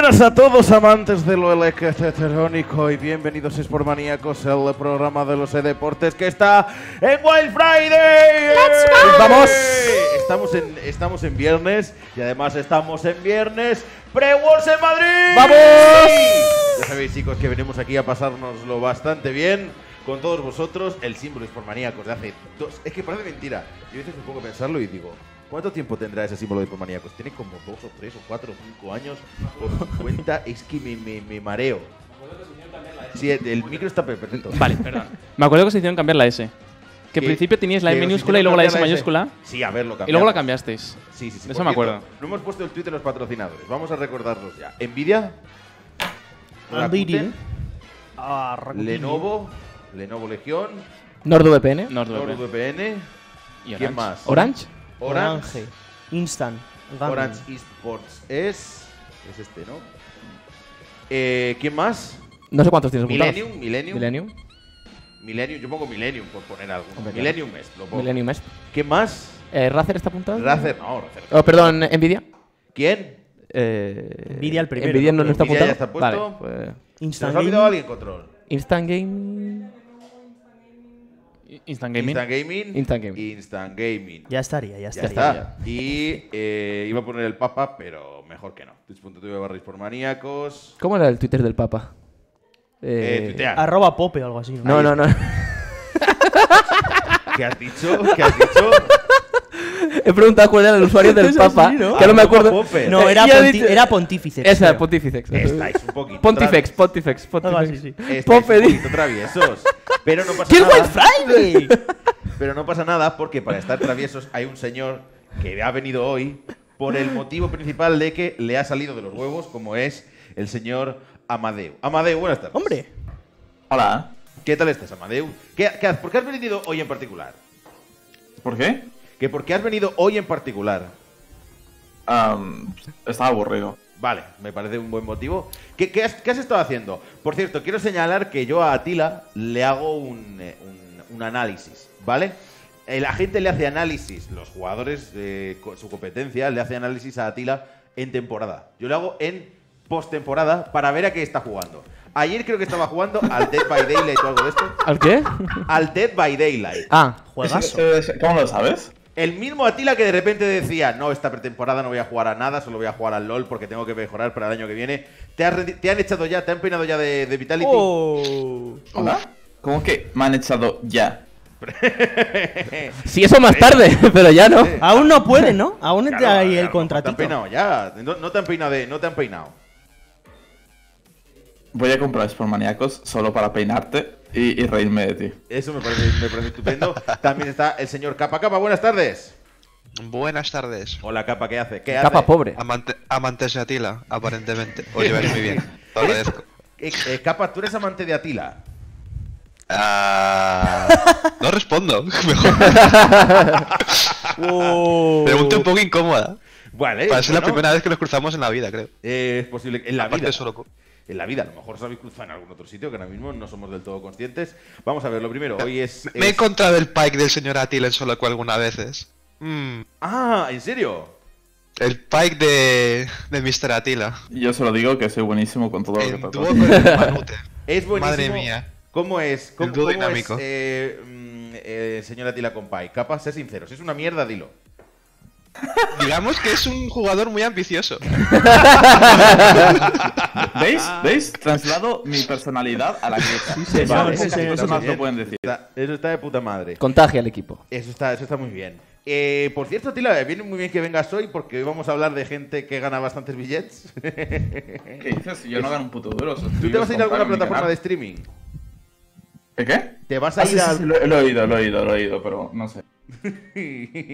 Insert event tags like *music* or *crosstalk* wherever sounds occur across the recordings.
buenas a todos amantes de lo electrónico y bienvenidos a Sportmaníacos, el programa de los deportes que está en Wild Friday. ¡Vamos! Estamos en, estamos en viernes y además estamos en viernes pre-Wars en Madrid. ¡Vamos! Ya sabéis chicos que venimos aquí a pasárnoslo bastante bien con todos vosotros. El símbolo Sportmaníacos de hace dos... Es que parece mentira. Yo a veces me pongo a pensarlo y digo... ¿Cuánto tiempo tendrá ese símbolo de Sportmaníacos? Tiene como dos o tres o cuatro o cinco años. Por cuenta *laughs* es que me, me, me mareo. Sí, el micro está perfecto. Vale, perdón. Me acuerdo que se hicieron cambiar la S. Que al principio tenías la Que E minúscula y luego la S mayúscula. Sí, a ver, lo Y luego la cambiasteis. Sí, sí, sí. De eso me acuerdo. No hemos puesto el tweet de los patrocinadores. Vamos a recordarlos ya. Nvidia, Nvidia. Ah. Lenovo, Lenovo Legión, NordVPN, NordVPN. ¿Quién más? Orange, Orange. Orange. Instant. Gaming. Orange Esports es. Es este, ¿no? Eh, ¿Quién más? no sé cuántos tienes apuntados. Millennium, Millennium. Millennium, Millennium, yo pongo Millennium por poner algo. Hombre, claro. Millennium es, lo pongo. Millennium es. ¿Quién más? Eh, ¿Razer está apuntado? Razer, no, Razer. Oh, perdón, Nvidia. ¿Quién? Eh, Nvidia el primero, Nvidia no, ¿no? está Nvidia apuntado. ya está puesto. Vale, pues, ¿Se Instant nos ha olvidado Gaming. alguien control? Instant Game. Instant Gaming. Instant Gaming. Instant Gaming. Instant Gaming. Ya estaría, ya Ya estaría. está. Y eh, iba a poner el Papa, pero mejor que no. Twitch.tv barra por maníacos. ¿Cómo era el Twitter del Papa? Eh, Eh, tuitear. Arroba Pope o algo así. no, no, no. *laughs* ¿Qué has dicho? ¿Qué has dicho? He preguntado cuál era el usuario del Es Papa. así, ¿no? Que no me acuerdo. No, Eh, era, ponti- dicho- era Pontífice. Esa, creo. Pontifex. Estáis un poquito. Pontifex, Pontifex, Pontifex. sí. estáis Pope, un di- poquito traviesos. Pero no pasa ¿Qué es nada. White Friday? Pero no pasa nada porque para estar traviesos hay un señor que ha venido hoy por el motivo principal de que le ha salido de los huevos, como es el señor Amadeu. Amadeu, buenas tardes. Hombre, Hola. ¿Qué tal estás, Amadeu? ¿Qué, qué, ¿Por qué has venido hoy en particular? ¿Por qué? ¿Que por qué has venido hoy en particular? Estaba aburrido. Vale, me parece un buen motivo. ¿Qué, qué has, qué has estado haciendo? Por cierto, quiero señalar que yo a Atila le hago un, eh, un- un análisis, ¿vale? Eh, La gente le hace análisis, los jugadores de su competencia le hace análisis a Atila en temporada. Yo lo hago en postemporada para ver a qué está jugando. Ayer creo que estaba jugando al Dead by Daylight o algo de esto. ¿Al qué? Al Dead by Daylight. Ah, juegazo. ¿Cómo lo sabes? El mismo Atila que de repente decía, no, esta pretemporada no voy a jugar a nada, solo voy a jugar al LOL porque tengo que mejorar para el año que viene. ¿Te, has rendi- te han echado ya, te han peinado ya de, de Vitality? Oh. ¿Hola? ¿Cómo que me han echado ya? *laughs* sí, eso más tarde, *laughs* pero ya no. Aún no puede, ¿no? Aún está Claro, ahí el mejor Te han contratito. peinado ya. No, no te han peinado de, no te han peinado. Voy a comprar Sportmaníacos solo para peinarte y, y reírme de ti. Eso me parece, me parece estupendo. *laughs* También está el señor Capa. Capa, buenas tardes. Buenas tardes. Hola, Capa, ¿qué hace? ¿Qué Capa hace? pobre. Amante, amantes de Atila, aparentemente. Os lleváis muy bien. *laughs* Te agradezco. Eh, eh, Capa, tú eres amante de Atila. Ah, no respondo. *laughs* Mejor. Oh. Pregunta un poco incómoda. Vale. Para ser la primera vez que nos cruzamos en la vida, creo. eh, es posible. En la Aparte vida. solo En la vida. A lo mejor os habéis cruzado en algún otro sitio que ahora mismo no somos del todo conscientes. Vamos a ver, lo primero. Hoy es. Me he encontrado el pike del señor Atila en solo algunas veces. Mm, Ah, ¿en serio? el pike de, de Mr. Atila. Yo solo digo que soy buenísimo con todo lo que En toco. con el. *laughs* Es buenísimo. Madre mía. ¿Cómo es? ¿Cómo, El dúo cómo dinámico. es, eh, mm, eh, señora Tila Compay? Capa, sé sincero. Si es una mierda, dilo. Digamos que es un jugador muy ambicioso. ¿Veis? ¿Veis? Traslado mi personalidad a la grieta. Sí, señor, Vale, sí, bien. lo pueden decir. Está- eso está de puta madre. Contagia al equipo. Eso está, eso está muy bien. Eh, por cierto, Tila, viene muy bien que vengas hoy porque hoy vamos a hablar de gente que gana bastantes billets. ¿Qué dices? Yo no gano un puto duro. ¿Tú te vas a ir a alguna plataforma de streaming? ¿Qué qué? ¿Te vas a Ah, ir sí, a...? sí, sí, lo, lo he oído, lo he oído, lo he oído, pero no sé. *laughs*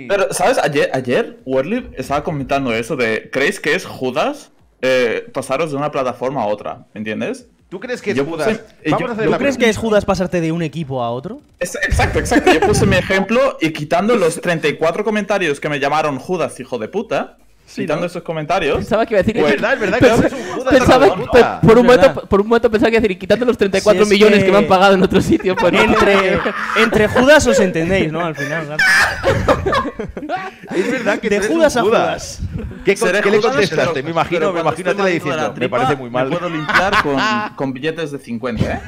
Pero, ¿sabes? Ayer, ayer Werlib estaba comentando eso de, ¿creéis que es Judas eh, pasaros de una plataforma a otra? ¿Me entiendes? ¿Tú crees que es Yo Judas? puse- eh, yo- ¿tú la ¿Tú crees que es Judas pasarte de un equipo a otro? Es- exacto, exacto. Yo puse mi ejemplo y quitando los 34 comentarios que me llamaron Judas, hijo de puta, quitando esos comentarios. Pensaba que iba a decir. Es verdad, es verdad que es un Judas. Pensaba, por, un momento, por un momento pensaba que iba a decir, quitando los 34 Si es millones que... que- me han pagado en otro sitio. Pues no. Entre, entre Judas os entendéis, ¿no? Al final, claro. Es verdad que De Judas a Judas. ¿Qué, qué le contestaste? me imagino, me imagino de la diciendo, me tripa, parece muy mal. Me puedo limpiar con, con billetes de 50, ¿eh?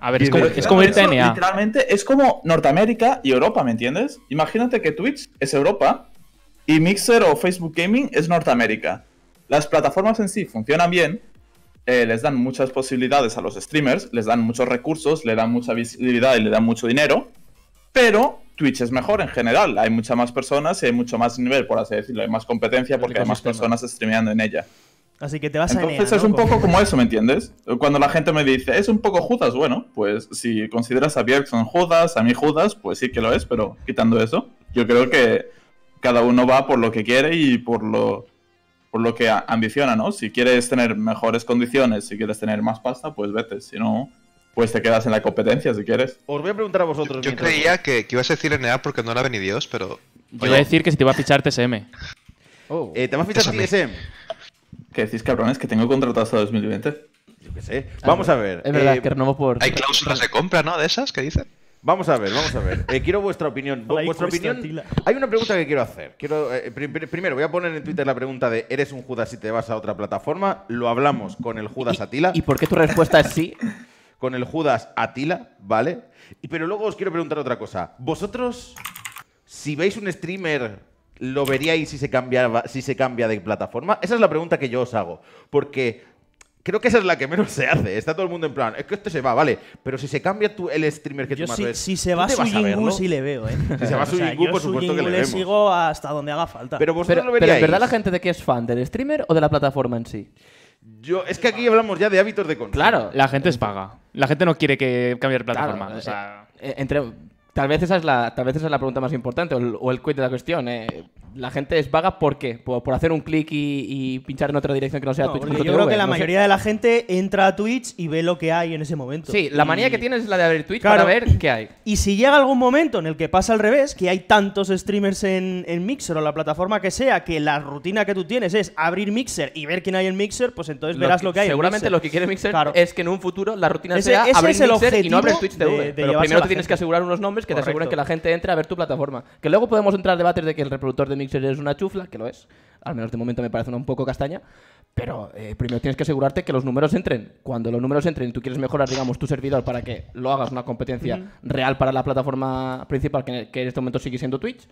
A ver, es como, es como irte a. Literalmente es como Norteamérica y Europa, ¿me entiendes? Imagínate que Twitch es Europa y Mixer o Facebook Gaming es Norteamérica. Las plataformas en sí funcionan bien, eh, les dan muchas posibilidades a los streamers, les dan muchos recursos, le dan mucha visibilidad y le dan mucho dinero, pero Twitch es mejor en general. Hay muchas más personas y hay mucho más nivel, por así decirlo, hay más competencia porque hay más personas streameando en ella. Así que te vas a Entonces es ¿no? un poco como eso, ¿me entiendes? Cuando la gente me dice, es un poco Judas, bueno, pues si consideras a Bjergson Judas, a mí Judas, pues sí que lo es, pero quitando eso, yo creo que cada uno va por lo que quiere y por lo, por lo que ambiciona, ¿no? Si quieres tener mejores condiciones, si quieres tener más pasta, pues vete, si no, pues te quedas en la competencia si quieres. Os voy a preguntar a vosotros. Yo mientras- creía que, que ibas a decir NA porque no era ni Dios, pero. Yo iba a decir que si te iba a fichar TSM. Oh. Eh, ¿Te vas a fichar. TSM? Que decís, cabrones, que tengo contrato hasta 2020. Yo qué sé. Vamos a ver. Es verdad, eh, que renovó por. Hay cláusulas de compra, ¿no? De esas que dicen. Vamos a ver, vamos a ver. Eh, quiero vuestra opinión. Vuestra opinión. Tila. Hay una pregunta que quiero hacer. Quiero eh, pri- pri- primero voy a poner en Twitter la pregunta de ¿eres un Judas si te vas a otra plataforma? Lo hablamos con el Judas Atila. ¿Y por qué tu respuesta es sí? *laughs* con el Judas Atila, ¿vale? Y, pero luego os quiero preguntar otra cosa. ¿Vosotros, si veis un streamer, lo veríais si se, cambiaba, si se cambia de plataforma? Esa es la pregunta que yo os hago. Porque creo que esa es la que menos se hace. Está todo el mundo en plan, es que este se va, ¿vale? Pero si se cambia tú, el streamer que Yo tú más si, si se ¿tú va su? Yingu, sí le veo, ¿eh? Si se va *laughs* su Yingu, yo por su supuesto que le le vemos. sigo hasta donde haga falta. Pero vosotros Pero, lo pero veríais. ¿en verdad la gente de qué es fan? ¿Del streamer o de la plataforma en sí? Yo, es que aquí hablamos ya de hábitos de consumo. Claro. La gente es vaga. La gente no quiere que cambie de plataforma. Claro, o sea, eh, entre, tal, vez esa es la, tal vez esa es la pregunta más importante o el, o el quid de la cuestión. eh. La gente es vaga ¿por qué? Por, por hacer un clic y, y pinchar en otra dirección que no sea No, Twitch.tv, yo creo que la no sé. mayoría de la gente entra a Twitch y ve lo que hay en ese momento. Sí, la Y- manía que tienes es la de abrir Twitch Claro. para ver qué hay. Y si llega algún momento en el que pasa al revés, que hay tantos streamers en, en Mixer o la plataforma que sea, que la rutina que tú tienes es abrir Mixer y ver quién hay en Mixer, pues entonces verás lo que, hay. en Seguramente Mixer. lo que quiere Mixer Claro. es que en un futuro la rutina Ese- sea ese abrir el Mixer y no abrir Twitch TV. de- de pero primero te tienes que asegurar unos nombres que te aseguren que la gente entre a ver tu plataforma. Que luego podemos entrar a debates de que el reproductor de Mixer es una chufla, que lo es. Al menos de momento me parece una un poco castaña. Pero eh, primero tienes que asegurarte que los números entren. Cuando los números entren y tú quieres mejorar, digamos, tu servidor para que lo hagas una competencia real para la plataforma principal, que, que en este momento sigue siendo Twitch,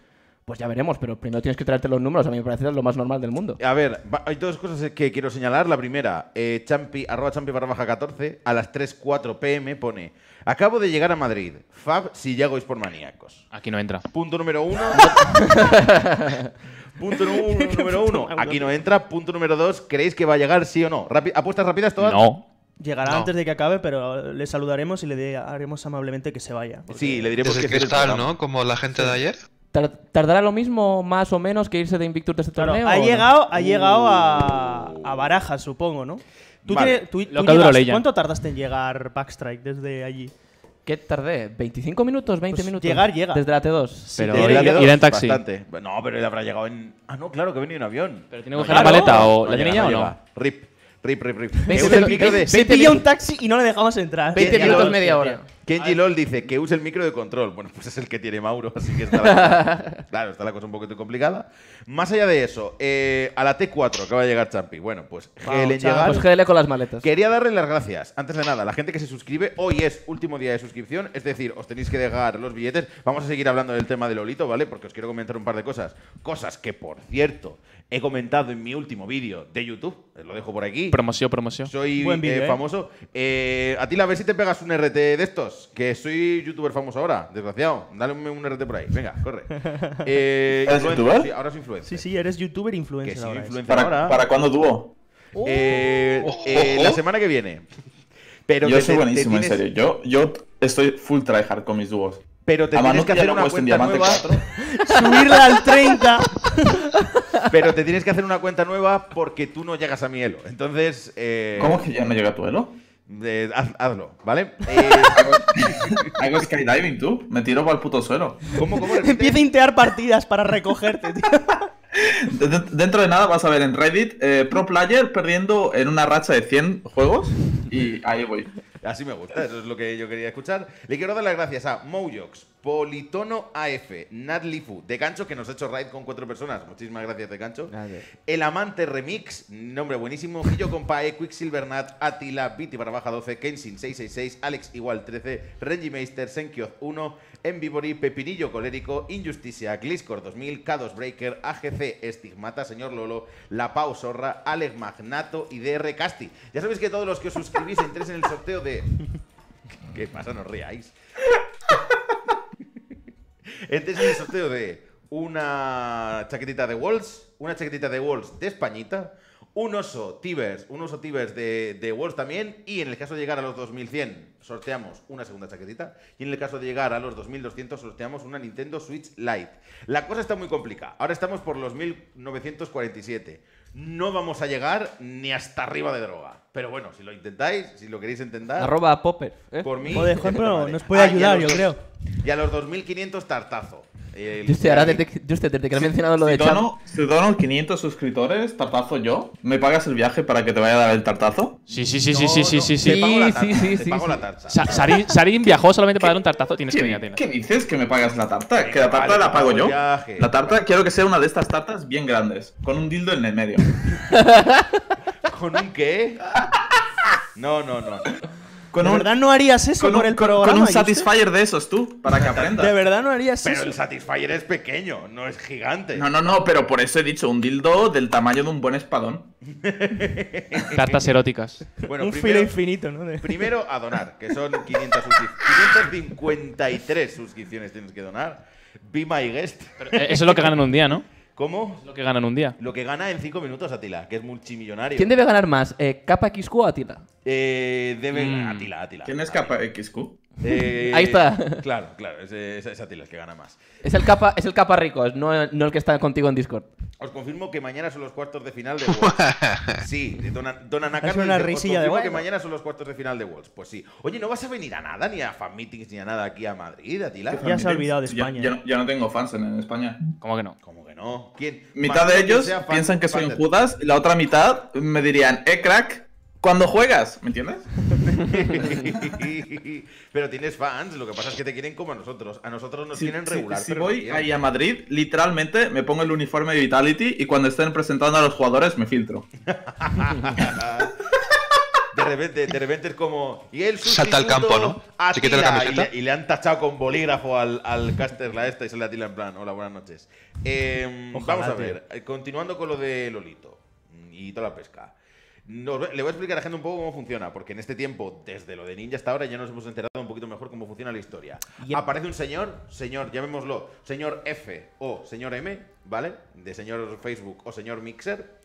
pues ya veremos. Pero primero tienes que traerte los números. A mí me parece lo más normal del mundo. A ver, va- hay dos cosas que quiero señalar. La primera, eh, champi, arroba champi barra baja 14, a las 3.4 pm pone Acabo de llegar a Madrid. Fab si llego es por maníacos. aquí no entra. Punto número uno. *laughs* Punto nu- número uno. *laughs* Aquí no entra. Punto número dos. ¿Creéis que va a llegar sí o no? ¿Apuestas rápidas todas? No. Llegará No. antes de que acabe, pero le saludaremos y le de- haremos amablemente que se vaya. Sí, le diremos Desde que el es el cristal, programa. ¿no? Como la gente de ayer. Tar- ¿Tardará lo mismo, más o menos, que irse de Invictus de este Claro, torneo? ha no? llegado, ha llegado a, a Barajas, supongo, ¿no? ¿Tú Vale. tienes- tú- llegas-. ¿Cuánto tardaste en llegar Backstrike desde allí? ¿Qué tardé? ¿25 minutos? ¿20 Pues minutos? llegar, llega. Desde la T2. Pero Desde irá- la de irá en taxi. Bastante. No, pero él habrá llegado en. Ah, no, claro, que ha venido en avión. Pero tiene que No coger la maleta o. No ¿La tiene ya o no no? llega. Rip, rip, rip, rip. Que use el micro de. Se pilla un taxi y no le dejamos entrar. 20 Kenji minutos, Lol- media hora. Kenji LOL dice que use el micro de control. Bueno, pues es el que tiene Mauro, así que está la cosa, *laughs* claro, está la cosa un poquito complicada. Más allá de eso, eh, a la T4 acaba de llegar Champi. Bueno, pues Vamos, GL en llegar. Pues GL con las maletas. Quería darle las gracias, antes de nada, a la gente que se suscribe. Hoy es último día de suscripción, es decir, os tenéis que dejar los billetes. Vamos a seguir hablando del tema de Lolito, ¿vale? Porque os quiero comentar un par de cosas. Cosas que, por cierto, he comentado en mi último vídeo de YouTube. Os lo dejo por aquí. Promoción, promoción. Soy Buen eh, ¿eh? famoso. Eh, a ti, a ver si te pegas un RT de estos. Que soy youtuber famoso ahora, desgraciado. Dale un, un RT por ahí. Venga, corre. *laughs* Eh, ¿Eres youtuber? Sí, ahora soy influencer. Sí, sí, eres youtuber influencer ahora. influencer ¿Para, ahora. ¿para cuándo dúo? Eh, Ojo, eh, ojo. la semana que viene. Pero yo soy te- buenísimo, te en serio. Yo, yo estoy full tryhard con mis dúos. Pero te A tienes que hacer una puesto en cuenta Diamante nueva. 4. Subirla al 30. Pero te tienes que hacer una cuenta nueva porque tú no llegas a mi elo. Entonces. eh, ¿Cómo que ya no llega tu elo? eh, haz- hazlo, ¿vale? Eh, *laughs* Hago skydiving, tú. Me tiro para el puto suelo. ¿Cómo. *laughs* Empieza a intear partidas para recogerte, tío. *laughs* De- de- Dentro de nada vas a ver en Reddit eh, Pro Player perdiendo en una racha de 100 juegos y ahí voy. Así me gusta, eso es lo que yo quería escuchar. Le quiero dar las gracias a Mojox, Politono AF, Natlifu, De Gancho, que nos ha hecho raid con cuatro personas. Muchísimas gracias, De Gancho. Gracias. El Amante Remix, nombre buenísimo. Guillo Compae, Quicksilver Nat, Atila, Viti barra baja 12, Kenshin 666, Alex igual 13, Renji Meister, Senkioz 1, Envibori, Pepinillo Colérico, Injusticia, Gliscor 2000, K2 Breaker, AGC Estigmata, Señor Lolo, La Pau Sorra, Alex Magnato y DR Casti. Ya sabéis que todos los que os suscribís *laughs* entréis en el sorteo de. ¿Qué pasa? No os riáis. Entréis en el sorteo de una chaquetita de Walls, una chaquetita de Walls de Españita, un oso Tibers, un oso Tibers de, de Walls también, y en el caso de llegar a los 2100 sorteamos una segunda chaquetita, y en el caso de llegar a los 2200 sorteamos una Nintendo Switch Lite. La cosa está muy complicada. Ahora estamos por los 1947. No vamos a llegar ni hasta arriba de droga. Pero bueno, si lo intentáis, si lo queréis intentar. Arroba Popper. ¿eh? Por mí. Pero madre. *laughs* nos puede ayudar, yo dos- creo. Y a los 2500 tartazo. El- Yo usted, ahora desde, que- yo usted, desde que le he mencionado lo Si de dono, si dono 500 suscriptores, tartazo yo, ¿me pagas el viaje para que te vaya a dar el tartazo? Sí, sí, sí, No, sí, sí, sí, no, sí, Te sí. pago la Sí, tarta. sí, sí, te sí, pago sí. la tarta. Sa- Sarin, Sarin viajó solamente para dar un tartazo. Tienes que venir a ¿Qué, dices que me pagas la tarta? Venga, que la tarta vale, la pago yo. viaje. La tarta quiero que sea una de estas tartas bien grandes, con un dildo en el medio. *laughs* ¿Con un qué? *laughs* No, no, no. Con ¿De un, verdad no harías eso con por un- el con- programa? con un? Satisfyer de esos tú, para que *laughs* aprendas. ¿De verdad no harías Pero eso? el Satisfyer es pequeño, no es gigante. No, no, no, pero por eso he dicho un dildo del tamaño de un buen espadón. *laughs* Tartas eróticas. Bueno, un filo primero, infinito, ¿no? De- primero a donar, que son 500 suscripciones. 553 suscripciones tienes que donar. Be my guest. Eh, Eso es lo que ganan un día, ¿no? ¿Cómo? Es lo que ganan un día. Lo que gana en 5 minutos Atila, que es multimillonario. ¿quién debe ganar más? Eh, ¿Capa XQ o Atila? Eh, debe. Mm. Atila, Atila. ¿Quién es Atila. Eh, Ahí está. Claro, claro, es, es, es Atila el que gana más. Es el capa, es el capa rico, no, no el que está contigo en Discord. Os confirmo que mañana son los cuartos de final de *laughs* Worlds. Sí, don, don Ana Es una dice, risilla os de confirmo que bueno. mañana son los cuartos de final de Worlds. Pues sí. Oye, ¿no vas a venir a nada, ni a fan meetings, ni a nada aquí a Madrid, Atila? Ya se ha olvidado de Yo- España. Yo, yo no tengo fans en, en España. ¿Cómo que no? ¿Cómo que no? ¿Quién? Mitad de ellos piensan que soy un Judas y la otra mitad me dirían, eh, crack, ¿cuándo juegas? ¿Me entiendes? *laughs* pero tienes fans, lo que pasa es que te quieren como a nosotros. A nosotros nos si- regular. si pero voy quieren. ahí a Madrid, literalmente me pongo el uniforme de Vitality y cuando estén presentando a los jugadores me filtro. *laughs* De repente, de repente es como. Y él Salta al campo, ¿no? Se quita la y, camiseta. le, y le han tachado con bolígrafo al, al caster la esta y se le atila en plan. Hola, buenas noches. Eh, Ojalá, vamos a ver. eh, Continuando con lo de Lolito y toda la pesca. Nos- le voy a explicar a la gente un poco cómo funciona, porque en este tiempo, desde lo de Ninja hasta ahora, ya nos hemos enterado un poquito mejor cómo funciona la historia. Yep. Aparece un señor, señor, llamémoslo, señor F o señor M, ¿vale? De señor Facebook o señor Mixer.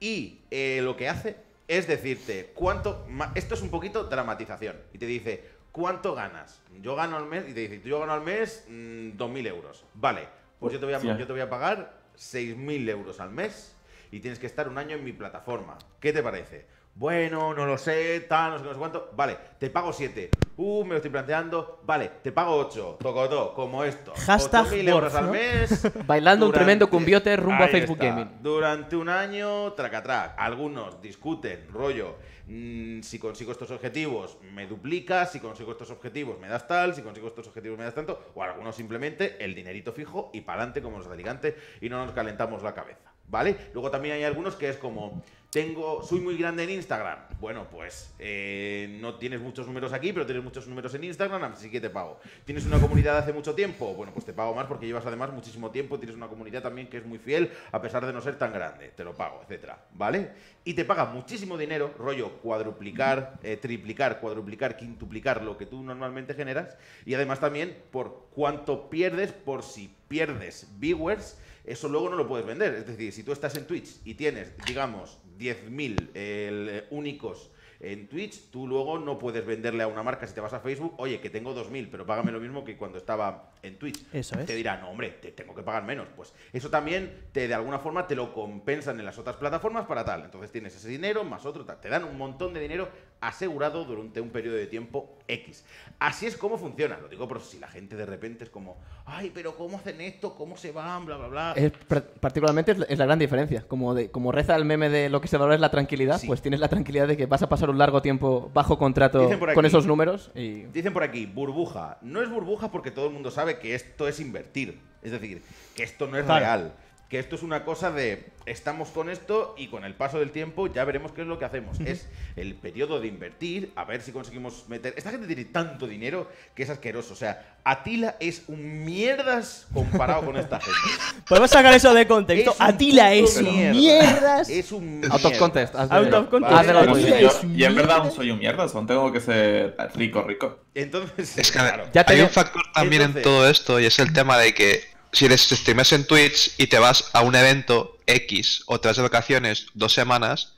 Y eh, lo que hace es decirte cuánto. Esto es un poquito dramatización. Y te dice, ¿cuánto ganas? Yo gano al mes. Y te dice, yo gano al mes mm, 2.000 euros. Vale, pues yo te voy a, yo te voy a pagar 6.000 euros al mes. Y tienes que estar un año en mi plataforma. ¿Qué te parece? Bueno, no lo sé, tal, no sé, no sé cuánto. Vale, te pago 7. Uh, me lo estoy planteando. Vale, te pago 8. Tocotó, como esto. Hashtag 8.000 euros al mes. *laughs* Bailando un tremendo cumbiote rumbo a Facebook está. Gaming. Durante un año, tracatrac. Algunos discuten, rollo. mm, si consigo estos objetivos, me duplicas. Si consigo estos objetivos, me das tal. Si consigo estos objetivos, me das tanto. O algunos simplemente el dinerito fijo y para adelante como los de Alicante y no nos calentamos la cabeza. ¿Vale? Luego también hay algunos que es como. Tengo, soy muy grande en Instagram. Bueno, pues eh, no tienes muchos números aquí, pero tienes muchos números en Instagram, así que te pago. ¿Tienes una comunidad de hace mucho tiempo? Bueno, pues te pago más porque llevas además muchísimo tiempo, tienes una comunidad también que es muy fiel, a pesar de no ser tan grande. Te lo pago, etcétera, ¿vale? Y te paga muchísimo dinero, rollo cuadruplicar, eh, triplicar, cuadruplicar, quintuplicar lo que tú normalmente generas. Y además también por cuánto pierdes, por si pierdes viewers, eso luego no lo puedes vender. Es decir, si tú estás en Twitch y tienes, digamos, 10.000 eh, únicos en Twitch, tú luego no puedes venderle a una marca si te vas a Facebook, oye, que tengo 2.000, pero págame lo mismo que cuando estaba en Twitch. Eso es. Te dirá, no, hombre, te tengo que pagar menos. Pues eso también te de alguna forma te lo compensan en las otras plataformas para tal. Entonces tienes ese dinero más otro tal. Te dan un montón de dinero asegurado durante un periodo de tiempo X. Así es como funciona. Lo digo por si la gente de repente es como, ay, pero ¿cómo hacen esto? ¿Cómo se van? Bla, bla, bla. Es particularmente es la, gran diferencia. Como, de, como reza el meme de lo que se valora es la tranquilidad, Sí. pues tienes la tranquilidad de que vas a pasar un largo tiempo bajo contrato con esos números y... Dicen por aquí, burbuja. No es burbuja porque todo el mundo sabe que esto es invertir. Es decir, que esto no es Claro. real. Que esto es una cosa de estamos con esto y con el paso del tiempo ya veremos qué es lo que hacemos. Es el periodo de invertir, a ver si conseguimos meter. Esta gente tiene tanto dinero que es asqueroso. O sea, Atila es un mierdas comparado con esta gente. *laughs* Podemos sacar eso de contexto. Es Atila es un mierda. mierdas. Es un Out of contest. Out of contest. yo, yo en verdad soy un mierda, solo tengo que ser rico, rico. Entonces, Es que claro. Ya hay un factor también Entonces- en todo esto y es el tema de que si eres streamer en Twitch y te vas a un evento X o te vas de vacaciones dos semanas,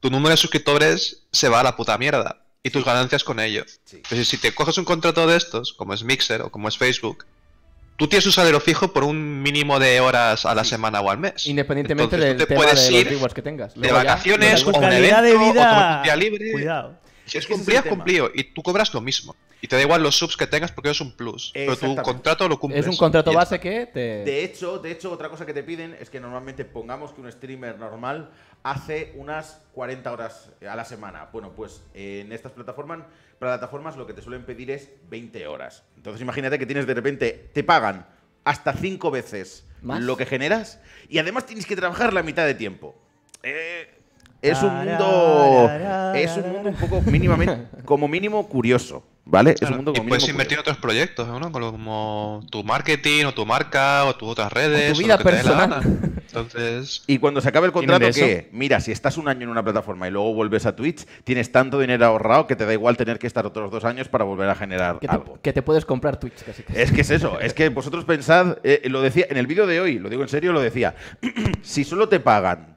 tu número de suscriptores se va a la puta mierda y tus ganancias con ello. Sí. Entonces, si te coges un contrato de estos, como es Mixer o como es Facebook, tú tienes un salario fijo por un mínimo de horas a la semana o al mes. Independientemente Entonces, del tú te tema puedes de los ir rewards que tengas. de Luego ya- vacaciones Tu o un de evento, o vida. tomar un día libre. Cuidado. Si es cumplido, cumplido. Y tú cobras lo mismo. Y te da igual los subs que tengas porque es un plus. Pero tu contrato lo cumples. Es un contrato base que te... De hecho, de hecho, otra cosa que te piden es que normalmente pongamos que un streamer normal hace unas 40 horas a la semana. Bueno, pues eh, en estas plataformas, plataformas lo que te suelen pedir es 20 horas. Entonces imagínate que tienes de repente, te pagan hasta 5 veces ¿Más? lo que generas y además tienes que trabajar la mitad de tiempo. Eh, es un mundo es un mundo un poco mínimamente como mínimo curioso, ¿vale? es un mundo y puedes invertir en otros proyectos, ¿no? Como tu marketing, o tu marca, o tus otras redes. vida lo que te dé la personal. gana. Entonces, Y cuando se acabe el ¿Tienen contrato, ¿qué? Mira, si estás un año en una plataforma y luego vuelves a Twitch, tienes tanto dinero ahorrado que te da igual tener que estar otros dos años para volver a generar que, te, algo. que te puedes comprar Twitch casi. casi. Es que es eso, es que vosotros pensad, eh, lo decía en el vídeo de hoy, lo digo en serio, lo decía, *clears throat* si solo te pagan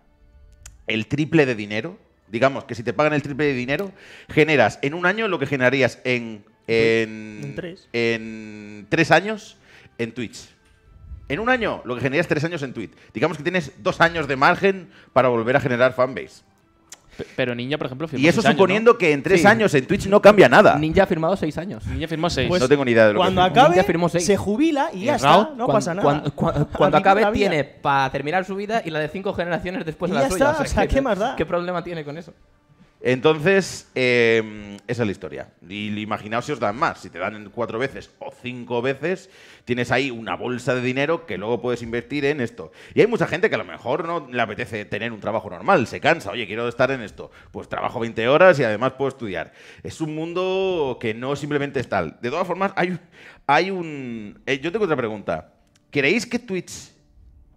el triple de dinero, digamos que si te pagan el triple de dinero, generas en un año lo que generarías en, en, En tres. en tres años en Twitch. En un año, lo que generas tres años en Twitch. Digamos que tienes dos años de margen para volver a generar fanbase. Pero Ninja, por ejemplo, firmó Y eso seis años, suponiendo que en tres Sí. años en Twitch no cambia nada. Ninja ha firmado seis años. ¿no? Ninja firmó seis. Pues no tengo ni idea de lo Cuando que firmó. acabe, Ninja firmó seis. se jubila y, ¿Y ya está. No Cuando- pasa nada. Cuando, acabe tiene para terminar su vida y la de cinco generaciones después Y de la ya suya. está, o sea, ¿qué más da? ¿Qué problema tiene con eso? Entonces, eh, esa es la historia. Y imaginaos si os dan más. Si te dan cuatro veces o cinco veces, tienes ahí una bolsa de dinero que luego puedes invertir en esto. Y hay mucha gente que a lo mejor no le apetece tener un trabajo normal, se cansa, oye, quiero estar en esto. Pues trabajo 20 horas y además puedo estudiar. Es un mundo que no simplemente es tal. De todas formas, hay, hay un... eh, yo tengo otra pregunta. ¿Creéis que Twitch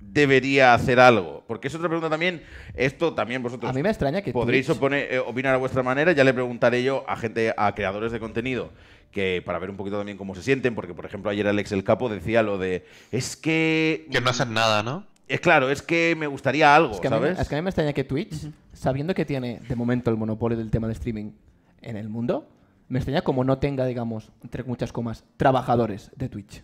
debería hacer algo? Porque es otra pregunta también. Esto también vosotros A mí me extraña que podréis Twitch- opone- eh, opinar a vuestra manera. Ya le preguntaré yo a gente, a creadores de contenido, que para ver un poquito también cómo se sienten, porque por ejemplo ayer Alex el Capo decía lo de es que que no hacen nada, ¿no? es claro, es que me gustaría algo, Es que, a mí, ¿sabes? es que a mí me extraña que Twitch, sabiendo que tiene de momento el monopolio del tema de streaming en el mundo, me extraña como no tenga, digamos, entre muchas comas, trabajadores de Twitch.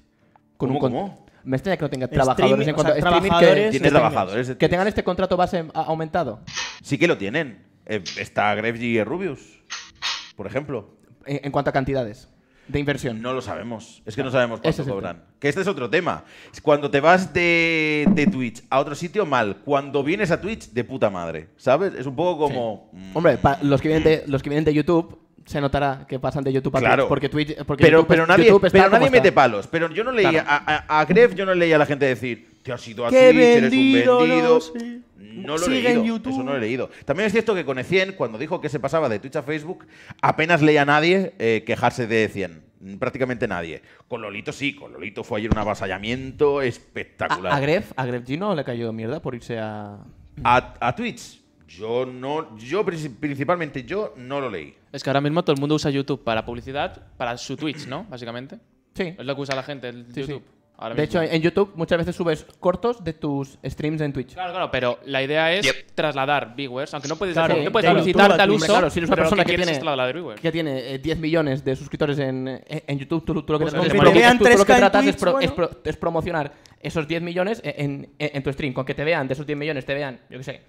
¿Cómo, con- cómo? Me extraña que no tenga trabajadores en o cuanto sea, a streaming trabajadores que, trabajadores que tengan este contrato base aumentado. Sí que lo tienen. Eh, está Grefg Rubius, por ejemplo. En, en cuanto a cantidades de inversión. No lo sabemos. Es que no sabemos cuánto es cobran. Que este es otro tema. Cuando te vas de, de Twitch a otro sitio, mal. Cuando vienes a Twitch, de puta madre. ¿Sabes? Es un poco como. mm, Hombre, pa- los que vienen de los que vienen de YouTube se notará que pasan de YouTube a Claro. Twitch porque Twitch porque pero, YouTube, pero nadie, YouTube está pero nadie está. mete palos. Pero yo no leía Claro. a, a, a Gref, yo no leía a la gente decir, te has ido a ¡Qué Twitch, eres un vendido, no lo he leído. en YouTube. Eso no lo he leído. También es cierto que con E100, cuando dijo que se pasaba de Twitch a Facebook, apenas leía a nadie eh, quejarse de E100. Mm, Prácticamente nadie. Con Lolito sí, con Lolito fue ayer un avasallamiento espectacular. A, a Gref, a Gref G no le cayó mierda por irse a A, a Twitch, yo no, yo princi- principalmente yo no lo leí. Es que ahora mismo todo el mundo usa YouTube para publicidad, para su Twitch, ¿no? Básicamente. Sí. Es lo que usa la gente, el Sí, YouTube. sí. ahora De mismo. hecho, en YouTube muchas veces subes cortos de tus streams en Twitch. Claro, claro, pero la idea es Yep. trasladar viewers, aunque no puedes, Claro, hacer- no puedes de publicitarte YouTube a al Twitch. uso, Claro, si eres una persona que, tiene-. Que tiene eh, 10 millones de suscriptores en, en, en YouTube, tú, tú lo que, Pues tú- te lo que- vean tú- tú lo que 3K en tratas es, Twitch, pro- bueno. es pro- es promocionar esos 10 millones en, en- en tu stream. Con que te vean de esos 10 millones, te vean, yo qué sé,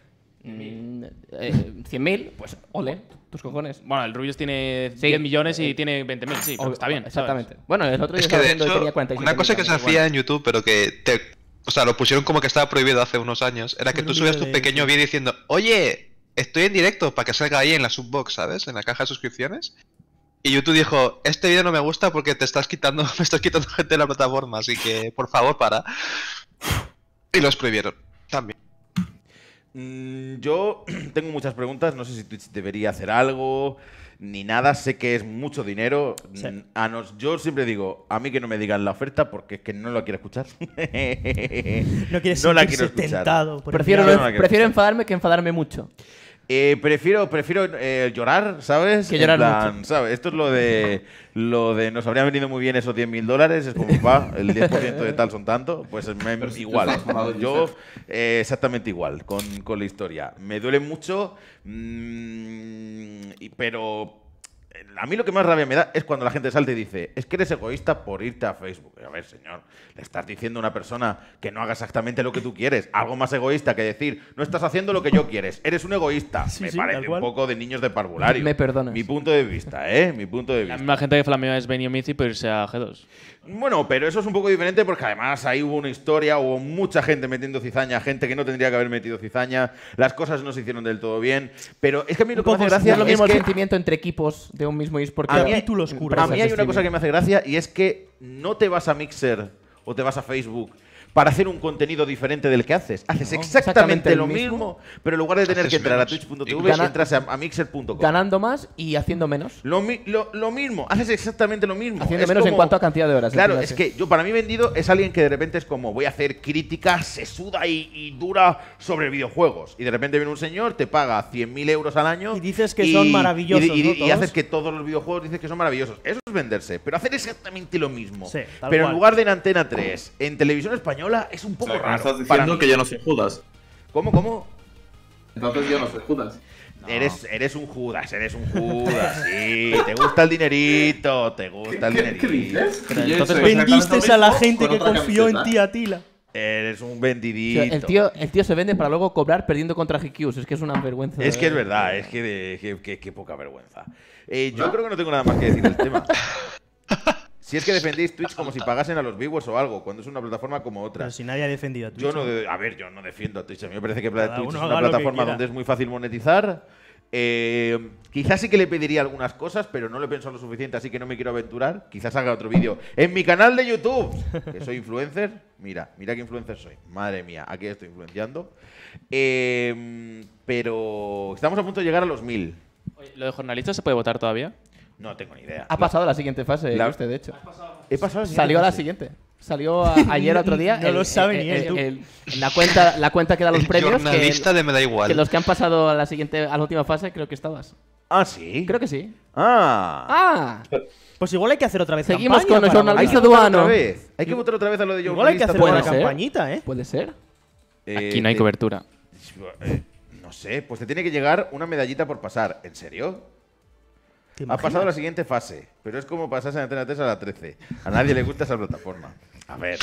Mm, eh, 100.000, pues ole, tus cojones. Bueno, el Rubius tiene Sí. 10 millones y tiene 20.000, sí, pero O- está bien. ¿sabes? Exactamente. Bueno, el otro día Es que estaba de tenía 47 una cosa que se hacía bueno. en YouTube, pero que te. O sea, lo pusieron como que estaba prohibido hace unos años, era que tú subías tu pequeño vídeo diciendo, oye, estoy en directo para que salga ahí en la subbox, ¿sabes? En la caja de suscripciones. Y YouTube dijo, este vídeo no me gusta porque te estás quitando, *laughs* me estás quitando gente de la plataforma, así que por favor para. Y los prohibieron también. Mm, Yo *clears throat* tengo muchas preguntas, no sé si Twitch debería hacer algo, ni nada, sé que es mucho dinero. Sí. Mm, A nos, yo siempre digo, a mí que no me digan la oferta porque es que no la quiero escuchar. *laughs* No quieres no la quiero escuchar. tentado. por el Prefiero, Yo no diablo. la quiero prefiero escuchar. enfadarme que enfadarme mucho. Eh, prefiero prefiero eh, llorar, ¿sabes? Que llorar plan, mucho. ¿sabes? Esto es lo de lo de nos habrían venido muy bien esos 10 mil dólares. Es como, va, el 10% de tal son tanto. Pues me, igual. Yo eh, exactamente igual con, con la historia. Me duele mucho, mm, pero a mí lo que más rabia me da es cuando la gente salta y dice, es que eres egoísta por irte a Facebook. Y a ver, señor, le estás diciendo a una persona que no haga exactamente lo que tú quieres. Algo más egoísta que decir, no estás haciendo lo que yo quieres. Eres un egoísta. Sí, me sí, parece un cual. poco de niños de parvulario. Me perdonas. Mi punto de vista, ¿eh? Mi punto de La vista. misma gente que flameó es Benio Mizi por irse a G2. Bueno, pero eso es un poco diferente porque además ahí hubo una historia, hubo mucha gente metiendo cizaña, gente que no tendría que haber metido cizaña, las cosas no se hicieron del todo bien, pero es que a mí lo que me hace gracia es lo es mismo que el sentimiento entre equipos de un mismo eSport. a que- mí, Capítulo oscuro. a mí hay una cosa que me hace gracia y es que no te vas a Mixer o te vas a Facebook para hacer un contenido diferente del que haces. Haces No, exactamente, lo mismo. mismo, pero en lugar de tener que entrar a twitch.tv, entras a, a mixer.com. ganando más y haciendo menos. Lo, mi- lo- lo mismo, haces exactamente lo mismo. Haciendo Es menos en cuanto a cantidad de horas. Claro, es que yo para mí vendido es alguien que de repente es como voy a hacer crítica sesuda y, y dura sobre videojuegos. Y de repente viene un señor, te paga 100.000 euros al año. Y dices que son maravillosos, Y, y- ¿no? y Todos. haces que todos los videojuegos dices que son maravillosos. Eso es venderse. Pero hacer exactamente lo mismo. Sí, pero cual. en lugar de en Antena 3, en televisión española, es un O poco sea, que me raro. estás diciendo que yo no soy Judas. ¿Cómo, cómo? Entonces yo no soy Judas. Eres, eres un Judas, eres un *laughs* Judas, sí. Te gusta el dinerito, te gusta el dinerito. Pero Si yo entonces Vendiste a la gente que confió en ti, Atila. Eres un O vendidito. sea, el, tío, el tío se vende para luego cobrar perdiendo contra GQs. Es que es una vergüenza. Es que es de verdad, es que, de- que, que- que poca vergüenza. Eh, yo creo que no tengo nada más que decir del tema. *laughs* Si es que defendéis Twitch como si pagasen a los viewers o algo, cuando es una plataforma como Pero otra. si nadie ha defendido a Twitch. Yo no, de- a ver, yo no defiendo a Twitch. A mí me parece que Cada Twitch uno es haga una lo que plataforma quiera. donde es muy fácil monetizar. Eh, quizás sí que le pediría algunas cosas, pero no le pienso lo suficiente, así que no me quiero aventurar. Quizás haga otro vídeo en mi canal de YouTube, que soy influencer. Mira, mira qué influencer soy. Madre mía, aquí estoy influenciando. Eh, pero estamos a punto de llegar a los mil. Oye, ¿Lo de jornalistas se puede votar todavía? No tengo ni idea. Ha pasado a la siguiente fase, La- usted, de hecho. He pasado la Salió a la siguiente. Salió a- *laughs* ayer otro día. No lo sabe ni él, la, cuenta, la cuenta que da los El premios. jornalista que, de me da igual. que los que han pasado a la siguiente, a la última fase, creo que estabas. Ah, sí. Creo que sí. Ah. ¡Ah! Pues igual hay que hacer otra vez Seguimos campaña con el jornalista Hay que votar. votar Duano. otra vez. Hay que votar otra vez a lo de Igual hay que hacer jornalista ser. campañita, ¿eh? ¿Puede ser? Eh, Aquí no hay cobertura. eh, no sé, pues te tiene que llegar una medallita por pasar. ¿En serio? ¿Te Ha pasado a la siguiente fase, pero es como pasarse en Antena 3 a la 13. A nadie le gusta esa plataforma. A ver.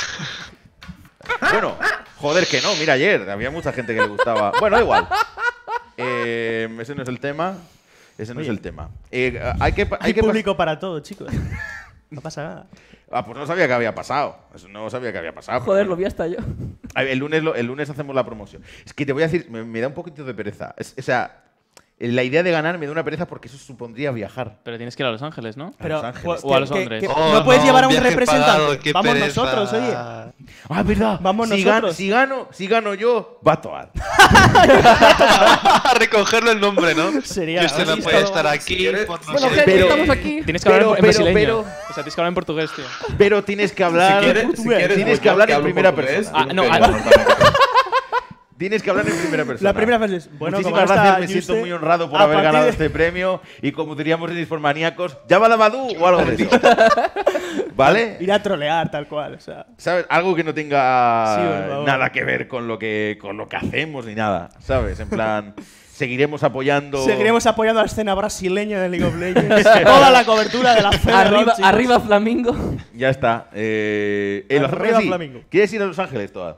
Bueno, joder que no, mira ayer, había mucha gente que le gustaba. Bueno, da igual. Eh, ese no es el tema. Ese no es el tema. Eh, hay que, hay Hay que público para todo, chicos. No pasa nada. Ah, pues no sabía que había pasado. No sabía que había pasado. Joder, lo vi hasta yo. El lunes, el lunes hacemos la promoción. Es que te voy a decir, me, me da un poquito de pereza. Es- o sea, la idea de ganar me da una pereza porque eso supondría viajar. Pero tienes que ir a Los Ángeles, ¿no? Pero, Los Ángeles. pues, O a Los Londres. que- Oh, no puedes no, llevar a un representante. pagado, qué Vamos pereza. nosotros, oye. Ah, es verdad. Vamos si, nosotros. Gano, si, gano, si gano yo, va a toar. A *laughs* recogerle el nombre, ¿no? Sería- Que usted no puede estar aquí quieres- por no Bueno, gente, pero- estamos aquí. Tienes que hablar Pero- en pero- brasileño. pero- O sea, tienes que hablar en portugués, tío. Pero tienes que hablar. Si quieres, si quieres, tienes pues que yo hablar en primera portugués, persona. Ah, yo no, que ah, no, no, Tienes que hablar en primera persona. La primera frase es, bueno, Muchísimas gracias, está me siento muy honrado por haber ganado de- este premio. Y como diríamos en Disformaníacos, llama la Badu o algo de eso. *laughs* ¿Vale? Ir a trolear, tal cual. O sea, ¿Sabes? Algo que no tenga Sí, nada que ver con lo que, con lo que hacemos ni nada. ¿Sabes? En plan, seguiremos apoyando. seguiremos apoyando a la escena brasileña de League of Legends. *laughs* Toda la cobertura de la Federación, Arriba, arriba Flamingo. Ya está. Eh, eh, Arriba. Flamingo. ¿Quieres ir a Los Ángeles toda?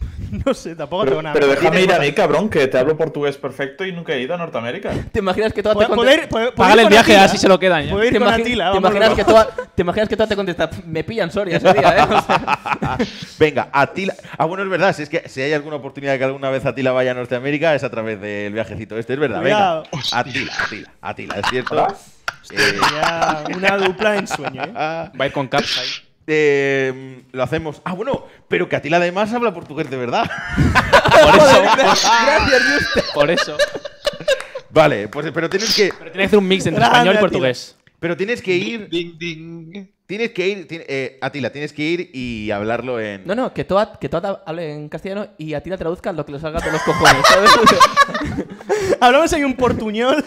*laughs* No sé, tampoco tengo nada. Pero déjame ir a mí, cabrón, que te hablo portugués perfecto y nunca he ido a Norteamérica. ¿Te imaginas que toda te contesta- Págale el viaje, así se lo quedan. Puedo ir ¿Te, con imagi- Atila, te vámonos. imaginas que toda, ¿Te imaginas que toda te contesta? Me pillan Soria ese día, ¿eh? O sea, *laughs* Venga, Atila. Ah, bueno, es verdad. Si es que si hay alguna oportunidad de que alguna vez Atila vaya a Norteamérica, es a través del viajecito este, es verdad. Venga. Atila, Atila, Atila, es cierto. Eh, una dupla en sueño, ¿eh? *laughs* Va a ir con caps ahí. eh, lo hacemos. Ah, bueno, pero que Atila además habla portugués de verdad. *laughs* Por eso. *laughs* Por eso. vale, pues pero tienes que. Pero tiene que hacer un mix entre español y Atila. portugués. Pero tienes que ir. Ding, ding. Tienes que ir. ti- eh, Atila, tienes que ir y hablarlo en. no, no, que toda, que toda hable en castellano y a ti la traduzca lo que le salga de los cojones, ¿sabes? *laughs* Hablamos ahí un portuñol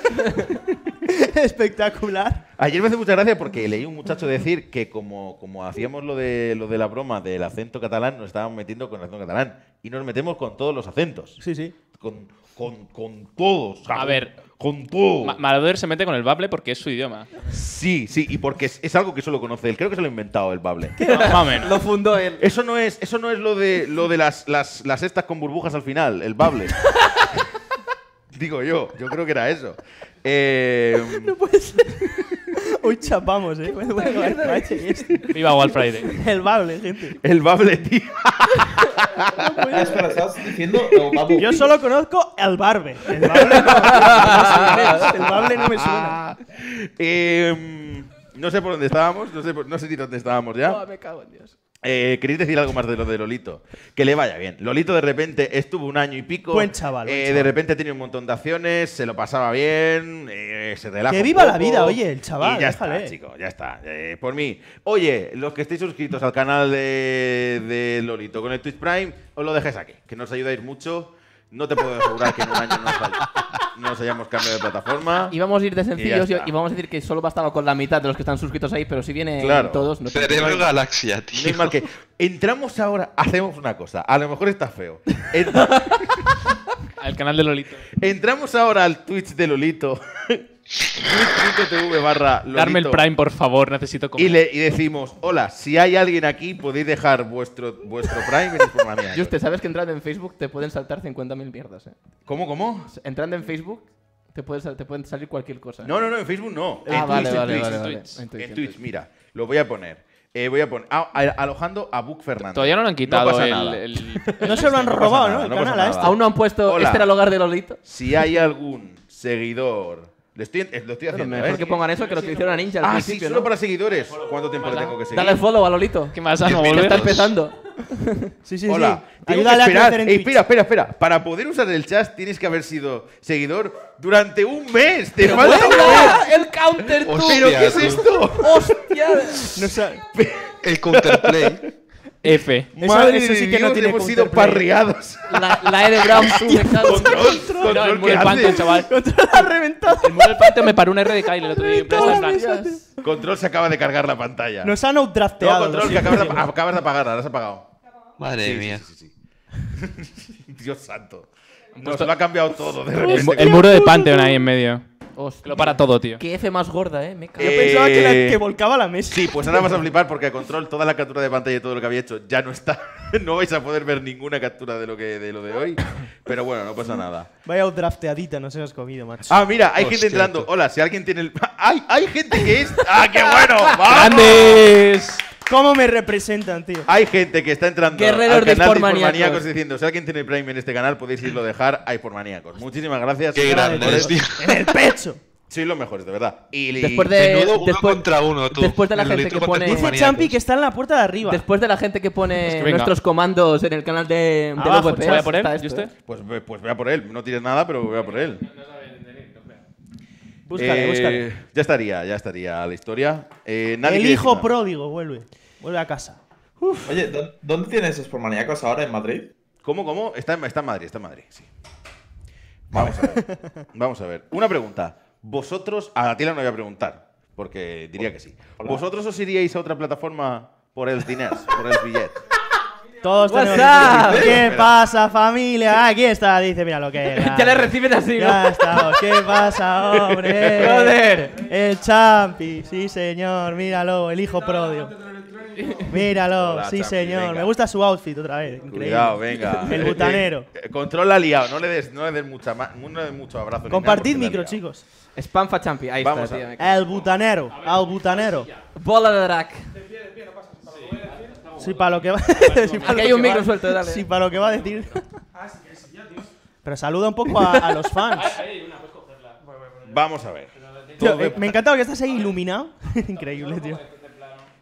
*laughs* espectacular. Ayer me hace mucha gracia porque leí un muchacho decir que como, como hacíamos lo de, lo de la broma del acento catalán, nos estábamos metiendo con el acento catalán. Y nos metemos con todos los acentos. Sí, sí. Con, con, con todos. o sea, A ver. Con todo. Ma- Malader se mete con el bable porque es su idioma. Sí, sí, y porque es, es algo que solo conoce él. Creo que se lo ha inventado el Bable. *laughs* Más o menos. lo fundó él. Eso no es, eso no es lo de, lo de las, las, las estas con burbujas al final, el Bable. *laughs* Digo yo, yo creo que era eso. *laughs* Eh, *laughs* Hoy chapamos, ¿eh? Bueno, bueno, este. Viva Wall Friday. El bable, gente. el Bable, tío. Ah, espera, ¿estás diciendo o Babu? Yo solo conozco el barbe. El bable no, no. El bable no me suena. Eh, no sé por dónde estábamos, no sé, por- no sé ni dónde estábamos ya. Oh, me cago en Dios. Eh, ¿Queréis decir algo más de lo de Lolito? Que le vaya bien. Lolito de repente estuvo un año y pico. Buen chaval, buen eh, chaval. De repente tenía un montón de acciones, se lo pasaba bien, eh, se relaja. Que un viva la vida, oye, el chaval, Y ya déjale. está, chicos, ya está. Eh, por mí. Oye, los que estéis suscritos al canal de, de Lolito con el Twitch Prime, os lo dejéis aquí, que nos ayudáis mucho. No te puedo asegurar que en un año nos, nos hayamos cambiado de plataforma. Y vamos a ir de sencillos y, y vamos a decir que solo bastaba con la mitad de los que están suscritos ahí, pero si vienen Claro. todos, no te- Cerebro Galaxia, No tío. es mal que. Entramos ahora, hacemos una cosa. A lo mejor está feo. *laughs* Al canal de Lolito. Entramos ahora al Twitch de Lolito. Twitch.tv barra. Darme el Prime, por favor, necesito comer. Y, le, y decimos, hola, si hay alguien aquí, podéis dejar vuestro, vuestro Prime en Informanía. *laughs* Juste, ¿sabes que entrando en Facebook te pueden saltar 50.000 mierdas, eh? ¿Cómo, cómo? Entrando en Facebook te, puedes te pueden salir cualquier cosa. No, no, no, en Facebook no. Ah, en vale, Twitch, vale, en Twitch, vale, en vale. Twitch. En Twitch, En en Twitch, Twitch. mira, lo voy a poner. Eh, voy a poner. ah, a- alojando a Book Fernández. Todavía no lo han quitado pasa el, nada. el- *laughs* No se lo han No robado, nada, ¿no? El no pasa canal a nada. este. Aún no han puesto Hola. este era el hogar de Lolito. Si hay algún seguidor. Estoy, eh, lo estoy Bueno, haciendo, mejor ¿eh? que pongan eso que lo que hicieron a Ninja al Ah, sí, solo ¿no? para seguidores. ¿Cuánto tiempo le tengo que seguir? Dale follow a Lolito. ¿Qué más? No, está empezando. *laughs* Sí, sí, Hola. sí. Tengo Ayúdale que a esperar. crecer en Ey, Twitch. espera, espera, espera. Para poder usar el chat tienes que haber sido seguidor durante un mes. Te falta un mes. ¡El counter, tú! Hostia, ¿Pero qué es esto? ¡Hostia! *laughs* No sabe. *laughs* El counterplay. F. Eso- Madre eso sí de que no Dios, tiene hemos sido parriados. La, la E de Brown, *laughs* cago en- Control, No, control, el ¿qué muro del Pantheon, haces? chaval. Contra la reventado. El muro del Pantheon me paró un RDK y el otro día. en plan, en plan, Control se acaba de cargar la pantalla. Nos han no, outdrafteado. control, que acabas de, acabas de apagar, ahora apagado. Madre Sí, mía. sí, sí, sí. *laughs* Dios santo. Nos lo ha cambiado todo de El, repente. mu- el muro del Pantheon ahí en medio. Hostia. Lo para todo, tío. Qué F más gorda, eh. Me cago. Yo Eh, pensaba que, la- que volcaba la mesa. Sí, pues ahora vas a flipar porque a control toda la captura de pantalla y todo lo que había hecho ya no está. *laughs* No vais a poder ver ninguna captura de lo que de lo de hoy. Pero bueno, no pasa nada. Vaya outdrafteadita, no se has comido, macho. Ah, mira, hay gente Hostia, entrando. Hola, si alguien tiene el. *laughs* ¡Ay! Hay gente que es. ¡Ah, qué bueno! *laughs* ¡Vamos! ¡Grandes! ¿Cómo me representan, tío? Hay gente que está entrando Guerreros al de canal de. Informaníacos diciendo, si alguien tiene Prime en este canal, podéis irlo a dejar a Informaníacos. Muchísimas gracias. Qué grandes, tío. En el pecho. Sois los mejores, de verdad. Y Después de, Menudo uno después, contra uno, tú. después de la El gente que pone- Dice. Champi que está en la puerta de arriba. después de la gente que pone que venga. nuestros comandos en el canal de, de Abajo, VP. ¿Voy a por él? está ¿Y esto, usted? eh. Pues, pues vea por él. No tires nada, pero vea por él. Búscale, Eh, búscale. Ya estaría, ya estaría la historia. Eh, nadie El hijo pródigo, vuelve. Vuelve a casa. Oye, ¿dó- ¿dónde tienes Sportmaníacos ahora? ¿En Madrid? ¿Cómo, cómo? Está en, está en Madrid, está en Madrid, sí. Vamos a ver. Vamos a ver. Una pregunta. Vosotros, a Atila no voy a preguntar, porque diría que sí. Hola. ¿Vosotros os iríais a otra plataforma por el dinero, por el billete? Todos tenemos... WhatsApp. ¿Qué pasa, familia? Aquí está, dice, mira lo que. *laughs* Ya le reciben así, Ya ¿no? estamos. ¿Qué pasa, hombre? *laughs* Joder. El champi, sí, señor. Míralo, el hijo pródigo. Míralo, Hola, sí Champi, señor. venga. Me gusta su outfit otra vez. Increíble. Cuidado, venga. El butanero. Eh, eh, controla liado, no le des, no le des mucha ma- no le des mucho abrazo. ni nada, Compartid porque la micro, liado. chicos. Spam fa champi. Ahí Vamos está, a- tío. me cago. El butanero, al butanero. Bola de drag. Sí, para lo que va. *laughs* sí, pa' Aquí hay un que micro va- suelto, dale. Sí, para lo que va a decir. *laughs* Pero saluda un poco a, a los fans. Vamos a ver. Tío, eh, me encanta que estás ahí iluminado. *laughs* Increíble, tío.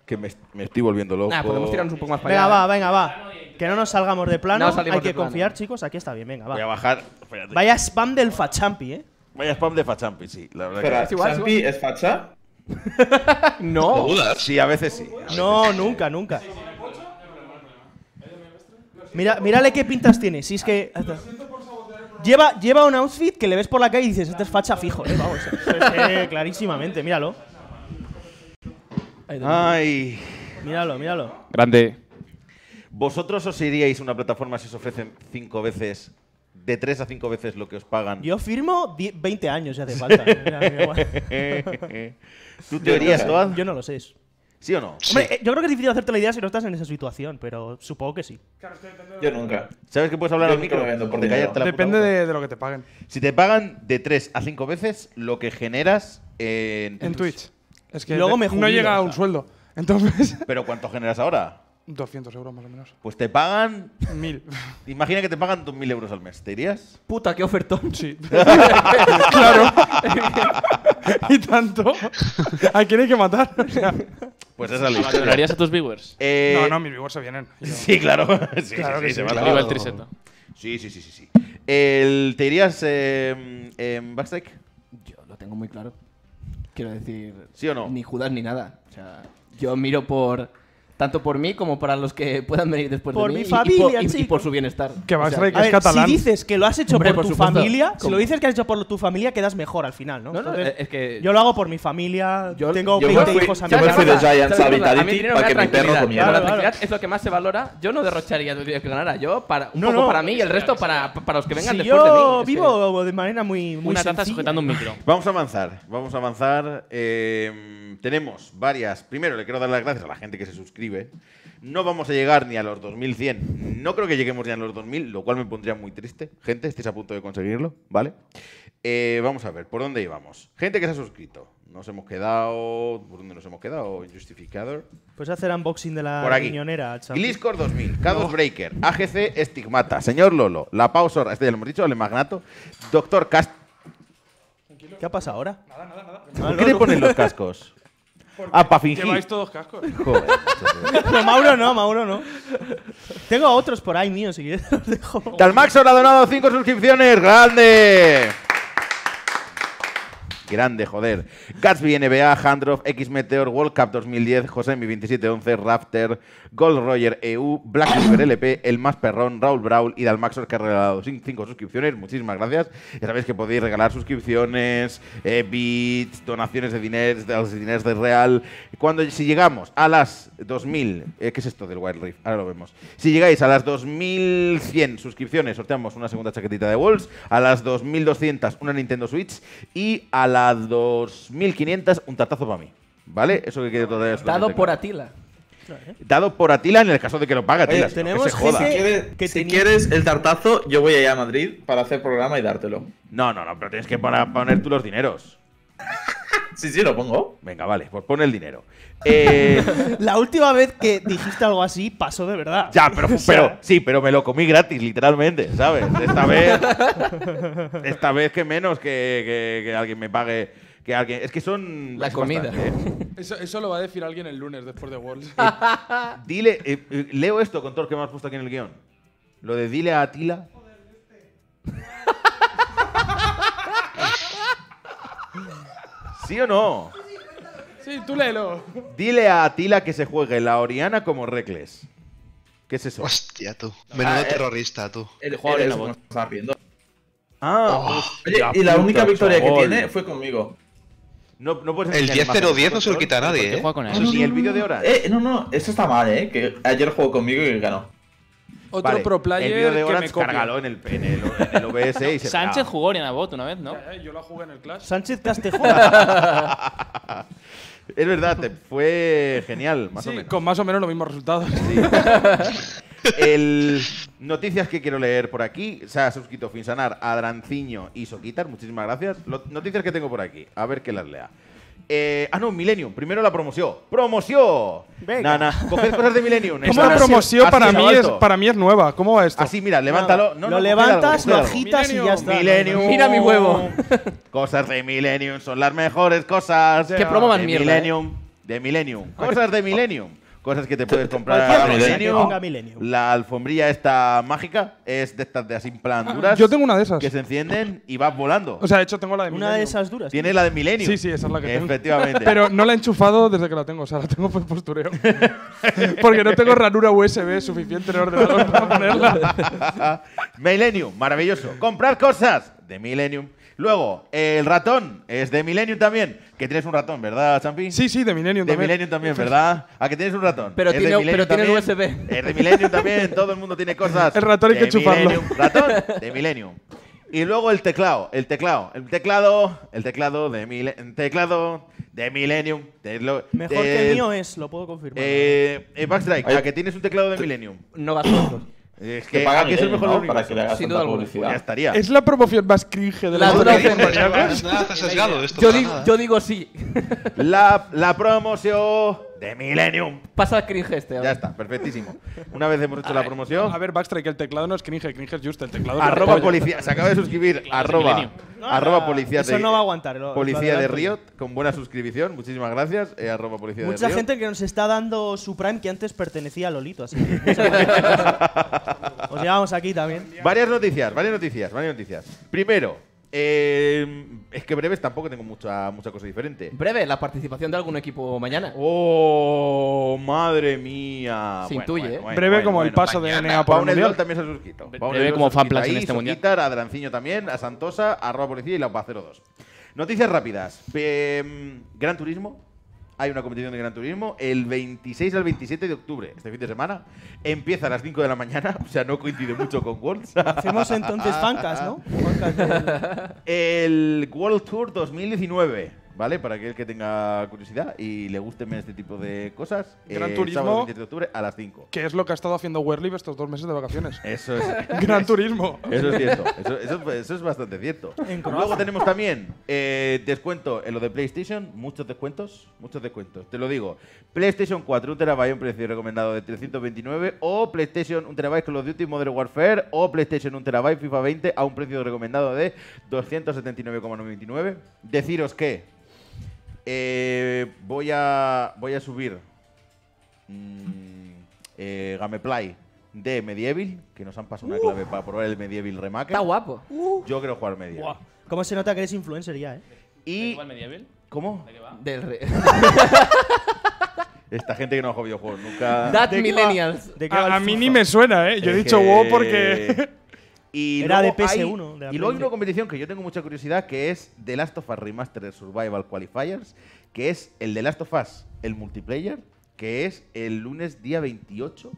que me, me estoy volviendo loco. Nah, podemos tirarnos un poco más para Venga, allá. va, venga, va. Que no nos salgamos de plano. No Hay que plano. confiar, chicos. Aquí está bien, venga, Voy a va. bajar. Espérate. Vaya spam del Fachampi, eh. Vaya spam de Fachampi, sí. La verdad Espera, Es igual, ¿Champi es facha? que No. dudas? sí, a veces sí. No, nunca, nunca. Mira, mírale qué pintas tiene. Si es que. Lleva, lleva un outfit que le ves por la calle y dices, este es facha fijo, eh. Vamos, eso es, eh, clarísimamente, míralo. Ay. Míralo, míralo. Grande. ¿Vosotros os iríais a una plataforma si os ofrecen cinco veces, de tres a cinco veces lo que os pagan? Yo firmo die- 20 años si hace falta. Mira, mira, guay. ¿Tú te irías, Toad? Yo no lo sé. ¿Sí o no? Hombre, eh, yo creo que es difícil hacerte la idea si no estás en esa situación, pero supongo que sí. Yo nunca. ¿Sabes que puedes hablar Yo al micro? me vendo por De callarte la Depende de, de lo que te paguen. Si te pagan de 3 a 5 veces lo que generas en, En Twitch. Es que luego me no llega a o un sea. sueldo. *laughs* Entonces, ¿Pero cuánto generas ahora? 200 euros más o menos. Pues te pagan. Mil. *laughs* Imagina que te pagan 2.000 euros al mes. ¿Te irías? Puta, qué ofertón. Sí. *laughs* claro. *laughs* y tanto. ¿A quién hay que matar? O sea, Pues esa es la historia. ¿Abandonarías a tus viewers? Eh, no, no, mis viewers se vienen. Yo- Sí, claro. Sí, Claro sí, que sí, se sí. Arriba el triseto. Sí, sí, sí, sí. sí. El, ¿Te irías eh, en Backstrike? Yo lo tengo muy claro. Quiero decir. ¿Sí o no? Ni Judas ni nada. O sea, yo miro por. Tanto por mí como para los que *laughs* puedan venir después Por de mí. mi y- y, familia, por, y- y por su bienestar. Que O sea, A es ver, catalán. si dices que lo has hecho Hombre, por, por tu familia, si lo dices que has hecho por tu familia, quedas mejor al final, ¿no? No, no, Entonces, es que. yo lo hago por mi familia, Yo- tengo yo me 20 fui- hijos a mi yo me fui de Giants ¿Sabes a? Vitality para que mi perro comiera. La tranquilidad es lo que más se valora. Yo no derrocharía tu dinero que ganara. Yo, para, un No, poco para mí y el resto para, para los que vengan después de mí. yo vivo de manera muy, muy Una taza sujetando un micro. *laughs* Vamos a avanzar, vamos a avanzar. Eh, tenemos varias. Primero, le quiero dar las gracias a la gente que se suscribe. No vamos a llegar ni a los 2100. No creo que lleguemos ni a los 2000, lo cual me pondría muy triste. Gente, estáis a punto de conseguirlo, ¿vale? Eh, vamos a ver, ¿por dónde íbamos? Gente que se ha suscrito. Nos hemos quedado. ¿Por dónde nos hemos quedado? Justificador. Puedes hacer unboxing de la Por aquí. riñonera. Gliscor 2000, K2 Breaker, AGC Estigmata, Señor Lolo, La Pausor, este ya lo hemos dicho, El Magnato, Doctor Cast. ¿Qué ha pasado ahora? ¿Por qué le ponen los cascos? *laughs* Ah, para fingir. Lleváis todos cascos. *laughs* Joder. *laughs* No, Mauro no, Mauro no. Tengo otros por ahí míos, si quieres *laughs* los dejo. Talmaxor ha donado 5 suscripciones. ¡Grande! Grande, joder. Gatsby NBA, Handroff, X Meteor, World Cup 2010, José Mi 2711, Rafter, Gold Roger EU, Black River LP, *clears throat* El Más Perrón, Raúl Brawl y Dalmaxor que ha regalado 5 suscripciones. Muchísimas gracias. Ya sabéis que podéis regalar suscripciones, eh, bits, donaciones de dinero, de los dineros de Real. Cuando si llegamos a las 2000, eh, ¿qué es esto del Wild Rift? Ahora lo vemos. Si llegáis a las 2100 suscripciones, sorteamos una segunda chaquetita de Walls. A las 2200, una Nintendo Switch. Y a las 2500, un tartazo para mí. ¿Vale? Eso que quede todavía Dado por claro. Atila. Dado por Atila en el caso de que lo pague Atila. Oye, no, que tenemos se joda. gente- Si que quieres el tartazo, yo voy allá a Madrid para hacer programa y dártelo. No, no, no, pero tienes que poner, poner tú los dineros. *laughs* Sí, sí, lo pongo. Venga, vale, pues pon el dinero. Eh, *laughs* La última vez que dijiste algo así pasó de verdad. ya, pero, *laughs* pero sí, pero me lo comí gratis, literalmente, ¿sabes? Esta vez, esta vez que menos que, que- que alguien me pague, que alguien, es que son La es comida. bastante, ¿eh? Eso, eso lo va a decir alguien el lunes después de Worlds. *laughs* Dile, eh, eh, leo esto con todo lo que me has puesto aquí en el guion. Lo de dile a Atila. ¿Sí o no? sí, tú léelo. Dile a Atila que se juegue la Oriana como Reckless. ¿Qué es eso? Hostia, tú. Menudo Ah, terrorista, tú. El juego el- voz. que nos estaba pidiendo. Ah, Oye, la y la puta, única victoria que tiene fue conmigo. no, no puedes El enseñar 10-0-10 no se lo quita a nadie, ¿Qué ¿eh? juega con Eso eso? ni el vídeo de hora. Eh, no, no, eso está mal, eh. Que ayer jugó conmigo y ganó. Otro pro player el de que Orange, me copia. cárgalo en el, en el, en el OBS y se *laughs* Sánchez jugó en Bot una vez, ¿no? Eh, Yo la jugué en el Clash. Sánchez Castejón. *laughs* Es verdad, te fue genial, más o Sí, menos. con más o menos los mismos resultados. *laughs* El... Noticias que quiero leer por aquí. Se ha suscrito Finsanar, Adranciño y Soquitar. Muchísimas gracias. Lo- Noticias que tengo por aquí. A ver que las lea. Eh, ah, no, Millennium. Primero la promoción. ¡Promoción! Venga. Nana, coged cosas de Millennium. Está una promoción para mí, es, para mí es nueva. ¿Cómo va esto? Así, mira, levántalo. No, no, lo coged levantas, algo, lo agitas y ya está. Millennium. Mira mi huevo. *laughs* Cosas de Millennium son las mejores cosas. Qué promo más de mierda, Millennium. De Millennium. Cosas de Millennium. Cosas que te puedes comprar a Millennium. La alfombrilla esta mágica es de estas de así plan duras. Yo tengo una de esas. Que se encienden y vas volando. O sea, de hecho tengo la de Una Millennium. de esas duras. Tiene la de Millennium. Sí, sí, esa es la que tengo. Efectivamente. Pero no la he enchufado desde que la tengo, o sea, la tengo por postureo. *laughs* Porque no tengo ranura USB suficiente en el ordenador para ponerla. *laughs* Millennium, maravilloso. Comprar cosas de Millennium. Luego, el ratón es de Millennium también. Que tienes un ratón, ¿verdad, Champi? Sí, sí, de Millennium De también. Millennium también, ¿verdad? ¿A que tienes un ratón? Pero Es de tiene- pero. USB. Es de Millennium también, todo el mundo tiene cosas. El ratón hay de que chuparlo. Millennium. Ratón de Millennium. Y luego el teclado, el teclado, el teclado, el teclado de Millennium, teclado de Millennium. de lo- Mejor de- que el mío es, lo puedo confirmar. Eh, eh, Backstrike, ¿a que tienes un teclado de Millennium? No gasto otros. Es Que que, paga ¿a que es el mejor ¿no? Para que le hagas tanta. Pues ya publicidad. estaría. Es la promoción más cringe de la La está sesgado esto. Yo digo, nada. yo digo sí. La, la promoción de Millennium. Pasa el cringe este. Ya está, perfectísimo. Una vez hemos hecho la promoción, A ver, Backstrike, el teclado no es cringe, cringe es just el teclado. es arroba policía, se acaba de suscribir, arroba, Millennium. arroba policía Eso de, no va a aguantar. lo- policía lo de. Riot, con buena suscripción, muchísimas gracias, eh, arroba policía de Mucha Riot. gente que nos está dando su Prime que antes pertenecía a Lolito, así que *laughs* muchas gracias. Os llevamos aquí también. Varias noticias, varias noticias, varias noticias. Primero, eh, es que breves tampoco tengo mucha, mucha cosa diferente. Breve, la participación de algún equipo mañana. Oh, madre mía. Se intuye, ¿eh? Breve como el paso de NA por Mundial. Dol también se ha suscrito. Breve como fanplas en este mundial. A Dranciño también, a Santosa, a arroba policía y la UPA 02. Noticias rápidas. Em, Gran Turismo. Hay una competición de Gran Turismo el 26 al 27 de octubre, este fin de semana. Empieza a las 5 de la mañana, *laughs* o sea, no coincide mucho con Worlds. Hacemos entonces fancas, ¿no? *laughs* Fancas del- el World Tour 2019, ¿vale? Para aquel que tenga curiosidad y le gusten este tipo de cosas. Gran eh, Turismo. Sábado 27 de octubre a las 5. Que es lo que ha estado haciendo Werlib estos dos meses de vacaciones. *laughs* Eso es. *laughs* Gran turismo. Eso es cierto, eso, eso- eso es bastante cierto. Luego tenemos también eh, descuento en lo de PlayStation, muchos descuentos, muchos descuentos, te lo digo. PlayStation 4, un terabyte a un precio recomendado de 329, o PlayStation 1 terabyte Call of Duty Modern Warfare, o PlayStation 1 terabyte FIFA 20 a un precio recomendado de 279,99. Deciros que eh, voy, a, voy a subir mm, eh, Gameplay de Medieval, que nos han pasado una clave para probar el Medieval Remake. Está guapo. Yo quiero jugar Medieval. Buah. ¿Cómo se nota que eres influencer ya, eh? Y. ¿Igual medieval? ¿Cómo? ¿De qué va? Del re- *laughs* Esta gente que no ha jugado videojuegos nunca. That ¿De qué va? Millennials. ¿De qué va A, el a mí FIFA? ni me suena, ¿eh? Yo he Es dicho que- wow porque. *laughs* Y Era luego de hay- PS1, de la y luego hay una competición que yo tengo mucha curiosidad que es The Last of Us Remastered Survival Qualifiers, que es el The Last of Us, el multiplayer, que es el lunes día 28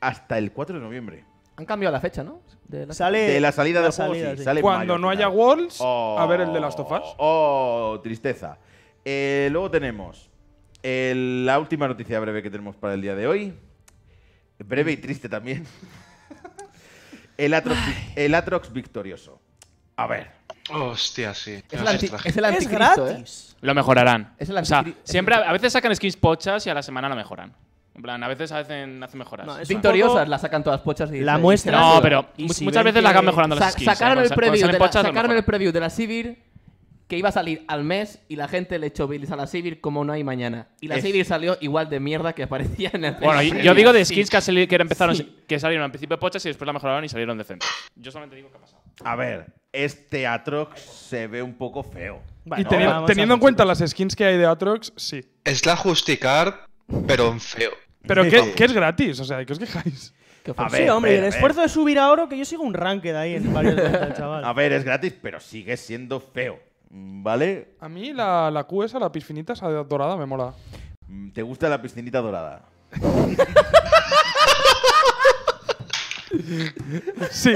hasta el 4 de noviembre. Han cambiado la fecha, ¿no? De la- Sale De la salida la del juego, sí, sí. sale Cuando mayo no haya. Worlds, Oh, a ver el de Last of Us. Oh, tristeza. Eh, luego tenemos el- la última noticia breve que tenemos para el día de hoy. Breve y triste también. *laughs* el, Atrox, el Atrox victorioso. A ver. Hostia, sí. Es el, anti- es el Es anticristo, ¿eh? gratis. Lo mejorarán. Es el o sea, anticri- es siempre, a veces sacan skins pochas y a la semana lo mejoran. En plan, a veces hacen, hacen mejoras. No, es Victoriosas un la sacan todas pochas y La muestra- No, pero mu- muchas veces las que- van mejorando Sa- las skins. sacaron el Cuando- preview, cuando salen de la, pochas, lo sacaron el mejoran. preview de la Sivir que iba a salir al mes y la gente le echó bilis a la Sivir como no hay mañana. Y la Es- Sivir salió igual de mierda que aparecía en el Bueno, y- yo digo de Sí. skins que, que empezaron, Sí. que salieron al principio pochas y después la mejoraron y salieron decentes. Yo solamente digo que ha pasado. A ver, este Atrox se ve un poco feo. y Bueno, a teniendo en cuenta las skins que hay de Atrox, sí. Es la Justicar, pero en feo. Pero que, que es gratis, o sea, ¿de qué os quejáis? A ver, Sí, hombre, y a el esfuerzo de subir a oro, que yo sigo un ranked ahí en varios *laughs* del chaval. A ver, es gratis, pero sigue siendo feo. ¿Vale? A mí la, la Q esa, la piscinita esa dorada, me mola. Mm, ¿Te gusta la piscinita dorada? *laughs* Sí.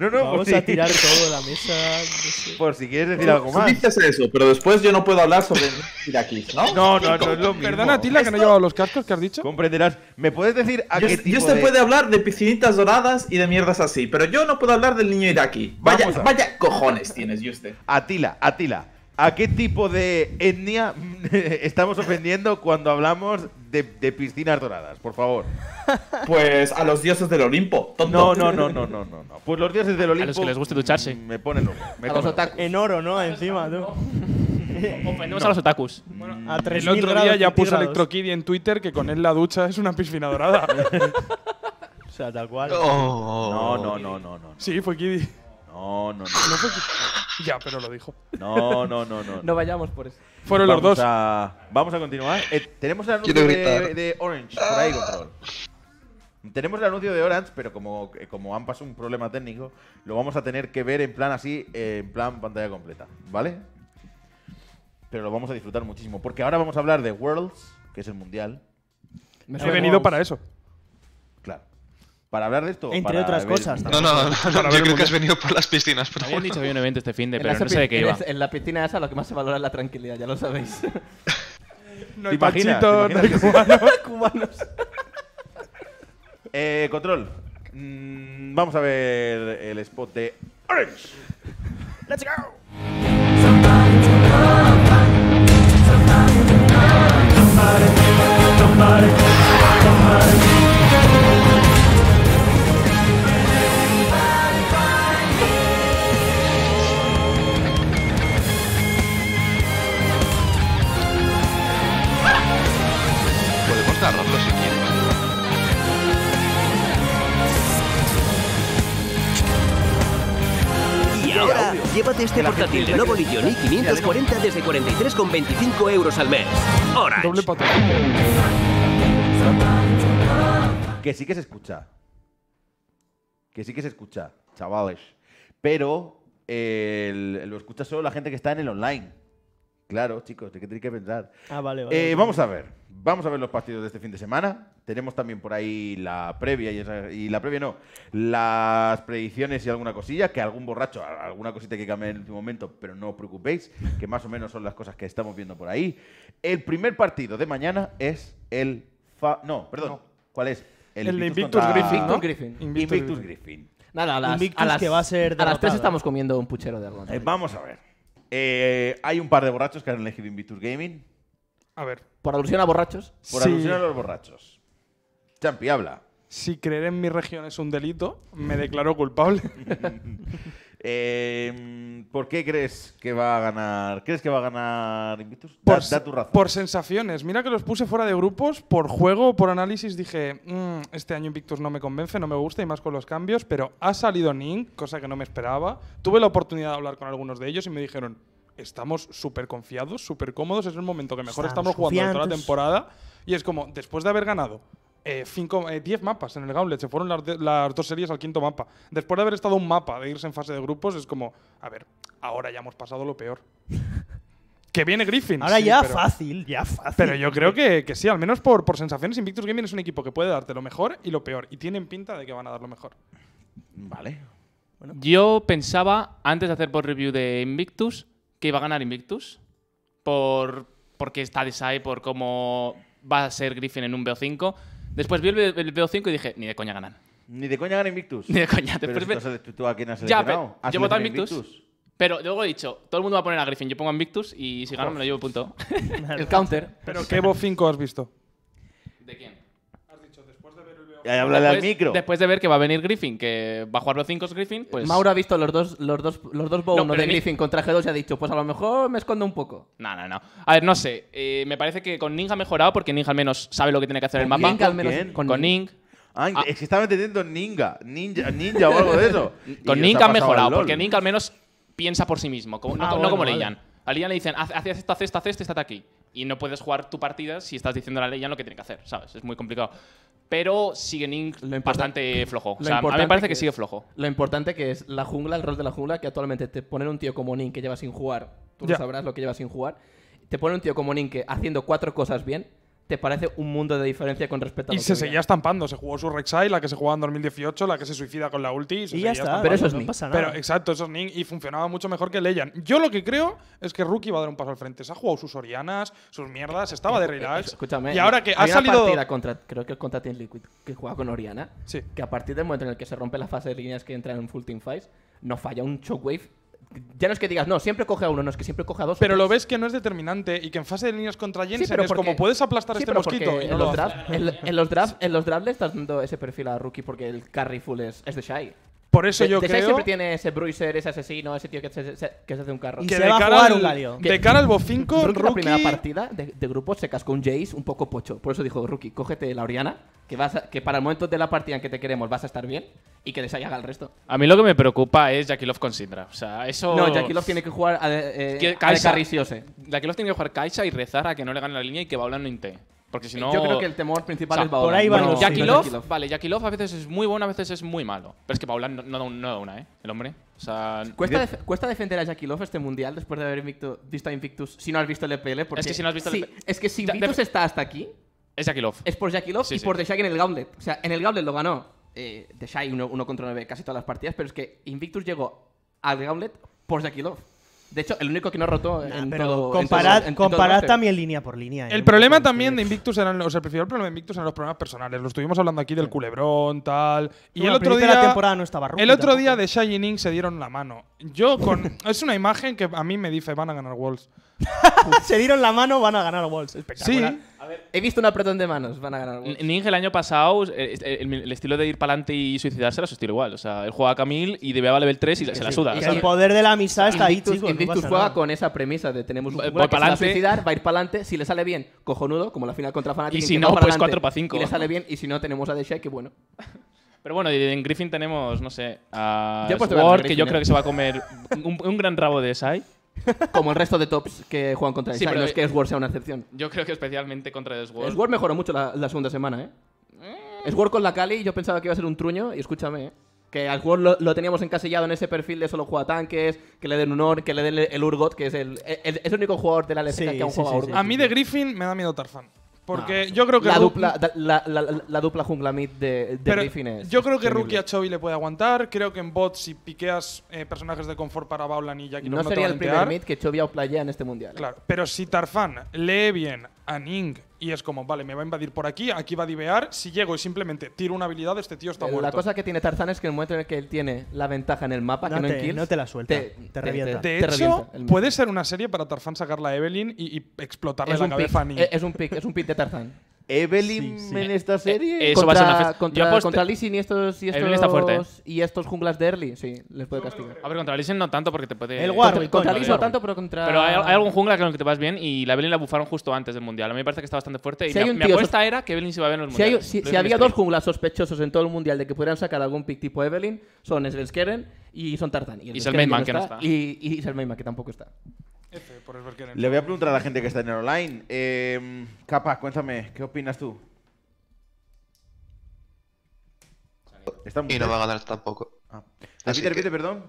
No, no, por Vamos si, a tirar todo de la mesa. no sé. por si quieres decir algo más. dices eso, pero después yo no puedo hablar sobre iraquíes, ¿no? No, no, no es lo mismo. Perdona, Tila, que no he llevado los cascos que has dicho. Comprenderás. ¿Me puedes decir a Yo, qué yo tipo se de- puede hablar de piscinitas doradas y de mierdas así, pero yo no puedo hablar del niño iraquí. Vaya, vaya cojones tienes, Juste. Atila, Atila, ¿a qué tipo de etnia *laughs* estamos ofendiendo cuando hablamos de, de piscinas doradas? Por favor. *laughs* Pues a los dioses del Olimpo, tonto. No, no, no, no, no, no. no. Pues los dioses del Olimpo. los que les guste ducharse. mm, Me ponen loco. Me A los otakus. En oro, ¿no? Encima, tú. Ofendemos a los otakus. A El 3000 otro día ya puso. Electrokiddy en Twitter que con él la ducha es una piscina dorada. *laughs* O sea, tal cual. Oh. No, no, no, no, no. Sí, fue Kiddy. No, no, no. No fue Kiddy. Ya, pero lo dijo. No, no, no, no. No vayamos por eso. Fueron los dos. A, vamos a continuar. Eh, tenemos el anuncio de, Orange por ahí, control. Tenemos el anuncio de Orange, pero como, eh, como han pasado un problema técnico, lo vamos a tener que ver en plan así, en plan pantalla completa, ¿vale? Pero lo vamos a disfrutar muchísimo, porque ahora vamos a hablar de Worlds, que es el mundial, Me He venido para eso. Para hablar de esto. Entre para otras ver- cosas, No, no, no, *laughs* yo creo que has venido por las piscinas, pero Habían dicho que había un evento este fin de, En pero no sé de qué iba. en la piscina esa lo que más se valora es la tranquilidad, ya lo sabéis. *laughs* No ¿Te hay imaginas? pachito, ¿Te no hay imaginas cubano. *laughs* Cubanos. Eh, control. Mm, vamos a ver el spot de Orange. ¡Let's go! Y ahora, llévate este portátil de Lenovo Legion i540 desde 43,25 euros al mes. Orange. Doble. Que sí que se escucha. Que sí que se escucha, chavales. Pero eh, el- lo escucha solo la gente que está en el online. Claro, chicos, ¿de qué tenéis que pensar? Ah, vale, vale. Eh, vamos a ver. Vamos a ver los partidos de este fin de semana. Tenemos también por ahí la previa y, esa- y la previa no, las predicciones y alguna cosilla, que algún borracho, alguna cosita que cambie en el último momento, pero no os preocupéis, que más o menos son las cosas que estamos viendo por ahí. El primer partido de mañana es el... fa- no, perdón. ¿Cuál es? El de Invictus contra- Griffin, ¿no? Griffin. Invictus Invictus Griffin. Griffin. Nada, a las, Invictus a las, que va a ser a las 3 derrotada. estamos comiendo un puchero de algo. Eh, vamos a ver. Eh, hay un par de borrachos que han elegido Invictus Gaming A ver, Por alusión a borrachos. por Sí. alusión a los borrachos. Champi, habla. si creer en mi región es un delito, me declaro culpable. *laughs* Eh, ¿Por qué crees que va a ganar? ¿Crees que va a ganar Invictus? Da, Por, da tu razón. por sensaciones. Mira que los puse fuera de grupos. Por juego, por análisis, dije: "Mm, Este año Invictus no me convence, no me gusta y más con los cambios. Pero ha salido Ning, cosa que no me esperaba. Tuve la oportunidad de hablar con algunos de ellos y me dijeron: Estamos súper confiados, súper cómodos. Es el momento que mejor Estamos estamos jugando de toda la temporada. Y es como, después de haber ganado. 10 mapas en el Gauntlet, se fueron las, de- las dos series al quinto mapa. Después de haber estado un mapa de irse en fase de grupos, es como, a ver, ahora ya hemos pasado lo peor. *laughs* que viene Griffin. Ahora sí, ya pero- fácil, ya fácil. pero yo creo que, que sí, al menos por, por sensaciones, Invictus Gaming es un equipo que puede darte lo mejor y lo peor. Y tienen pinta de que van a dar lo mejor. Vale. Yo pensaba, antes de hacer por review de Invictus, que iba a ganar Invictus. Por, porque está Desai, por cómo va a ser Griffin en un BO5. Después vi el, el BO5 y dije, ni de coña ganan. Ni de coña gana Invictus. Ni de coña. Pero Después si ve- tú, a quién has Ya, pero ¿Has yo he votado seleccionado Invictus. Pero luego he dicho, todo el mundo va a poner a Griffin. Yo pongo a Invictus y si gano me lo llevo punto. *laughs* El counter. Pero ¿qué Evo 5 has visto? ¿De quién? Ya, háblale al Después- micro. Después de ver que va a venir Griffin, que va a jugar los 5 Griffin, pues. Mauro ha visto los dos, los dos, los dos bow No, de Griffin con traje 2 y ha dicho, pues a lo mejor me escondo un poco. No, no, no. A ver, no sé. eh, me parece que con Ninja ha mejorado porque Ninja al menos sabe lo que tiene que hacer el mapa. Ning al menos quién? con Con Ning. Ning. Ah, Ah. es que estaba entendiendo Ninja. Ninja, ninja o algo de eso. *laughs* Con Ning ha mejorado, porque Ning al menos piensa por sí mismo, como- no, Ah, no bueno, como vale. Leian. A Leian le dicen, "Haz- haz esto, haz esto, haz esto, estate aquí. Y no puedes jugar tu partida si estás diciendo a Leian lo que tiene que hacer, ¿sabes? Es muy complicado. Pero sigue Ning Lo bastante flojo. O lo sea, a mí me importante parece que que sigue es- flojo. Lo importante que es la jungla, el rol de la jungla, que actualmente te ponen un tío como Nin que lleva sin jugar, tú Ya. lo sabrás lo que lleva sin jugar, te ponen un tío como Nin que haciendo cuatro cosas bien, te parece un mundo de diferencia con respecto a Y lo se que seguía estampando. Se jugó su Rek'Sai, la que se jugaba en 2018, la que se suicida con la ulti. Y, se Y ya está. Pero eso es no Ning. pasa nada. Pero exacto, eso es Ning y funcionaba mucho mejor que Leyan. Yo lo que creo es que Rookie va a dar un paso al frente. Se ha jugado sus Orianas, sus mierdas, estaba de relax. Escúchame. Y ahora que ha salido. partida contra, creo que contra Team Liquid, que juega con Oriana, Sí. que a partir del momento en el que se rompe la fase de líneas que entra en full team fights, no falla un shockwave. Ya no es que digas, no, siempre coge a uno, no es que siempre coge a dos. Pero lo ves que no es determinante y que en fase de líneas contra Jensen pero es porque- como puedes aplastar Sí, este mosquito y no en, lo los haces. draft, en, en los draft, en los draft le estás dando ese perfil a Rookie porque el carry full es, es de Shy. Por eso de, yo de creo siempre tiene ese bruiser, ese asesino, ese tío que se, se- que se hace un carro. Y que se de va a cara jugar al, un Galio. De cara al Bo 5, Rookie, la primera partida de, de grupo se cascó un Jace un poco pocho. Por eso dijo, Rookie, cógete la Oriana, que, vas a- que para el momento de la partida en que te queremos vas a estar bien y que Desai haga el resto. A mí lo que me preocupa es Jackie Love con Syndra. O sea, eso. No, Jackie Love tiene que jugar a, de- eh, a. Jackie Love tiene que jugar Kaisa y rezar a que no le gane la línea y que Baulan no inte. Porque si no. Yo creo que el temor principal O sea, es Baolan. por ahí van no- los Jackie Love, Jackie Love. vale, Jackie Love a veces es muy bueno, a veces es muy malo. Pero es que Baulan no, no da, un- no da una, ¿eh? El hombre. O sea. Cuesta, def- cuesta defender a Jackie Love este mundial después de haber invicto- visto a Invictus si no has visto el EPL. Porque que si no has visto el sí, EP Es que si Invictus está hasta aquí, Es Jackie Love. es por Jackie Love Sí, y sí. por The Shy en el Gauntlet. O sea, en el Gauntlet lo ganó eh, The Shy 1 contra 9 casi todas las partidas, pero es que Invictus llegó al Gauntlet por Jackie Love. De hecho, el único que no rotó Nah, en pero todo. comparad, en- todo comparad también línea por línea. ¿eh? El problema también de Invictus eran, o sea, el principal problema de Invictus eran los problemas personales. Lo estuvimos hablando aquí del culebrón, tal. Y Bueno, el otro de la día. temporada no estaba el otro día de Shy y Ning se dieron la mano. Yo con. *laughs* es una imagen que a mí me dice van a ganar Wolves. *laughs* *laughs* Se dieron la mano, van a ganar Wolves. Sí. Espectacular. He visto un apretón de manos, van a ganar. Wolves. Ning el año pasado, eh, el, el estilo de ir para adelante y suicidarse era su estilo igual. O sea, él juega a Camille y debeaba level 3 y se la suda. El poder de la amistad está ahí, chicos. no Invictus pasa juega nada. con esa premisa de tenemos un que se va a suicidar, va a ir para adelante, si le sale bien, cojonudo, como la final contra Fnatic. Y si no, para pues adelante, 4 pa' 5. Y le sale bien, y si no, tenemos a Deshae, que bueno. Pero bueno, en Griffin tenemos, no sé, a Sword, que yo eh. creo que se va a comer un, un gran rabo de Sai. *laughs* Como el resto de tops que juegan contra Sí, Deshae, pero- no es que Sword sea una excepción. Yo creo que especialmente contra Sword. Sword mejoró mucho la, la segunda semana, ¿eh? Sword con la Kali, yo pensaba que iba a ser un truño, y escúchame, ¿eh? Que al Sword lo, lo teníamos encasillado en ese perfil de solo juega tanques, que le den honor, que le den el, el Urgot, que es el, el- es el único jugador de la LCK Sí, que aún sí, juega sí, Urgot. A mí de Griffin me da miedo Tarzan. Porque yo creo que. La Ru- dupla, la, la- la- la dupla jungla mid de, de Griffin es. yo creo que terrible. Rookie a Chovy le puede aguantar. Creo que en bot, si piqueas eh, personajes de confort para Baulan y Jackie No te sería el primer mid que Chovy outplaya en este mundial. ¿eh? Claro, pero si Tarzan lee bien a Ning y es como, vale, me va a invadir por aquí, aquí va a divear, si llego y simplemente tiro una habilidad, este tío está muerto. La cosa que tiene Tarzan es que en el momento en el que él tiene la ventaja en el mapa, No que no en te- kills, no te la suelta, te revienta. de hecho, revienta puede ser una serie para Tarzan sacar la Evelyn y, y explotarle es la cabeza a pick, eh, es un pick, es un pick de Tarzan. *laughs* Evelyn Sí, sí. en esta serie. Eh, Eso va a ser una contra, contra, Yo contra Sin y estos, y estos, está fuerte, ¿eh? y estos junglas de early, sí, les puede castigar. A ver, contra Sin no tanto porque te puede. El Contra, Warwick, contra el no tanto, pero contra. Pero hay, hay algún jungla con el que te vas bien y la Evelyn la bufaron justo antes del mundial. A mí me parece que está bastante fuerte. Y Si mi, tío apuesta era que Evelyn se iba a ver en los Si, hay- si- si había dos junglas sospechosos en todo el mundial de que pudieran sacar algún pick tipo Evelyn, son Svelskeren y son Tarzan. el Y Svelskeren Selmayman, ya que no está. Y, y Selmayman, que tampoco está. F, por el Berkeren. Le voy a preguntar a la gente que está en el online. Eh, Capa, cuéntame, ¿qué opinas tú? Y no va a ganar tampoco. Ah. Así Repite, que- perdón.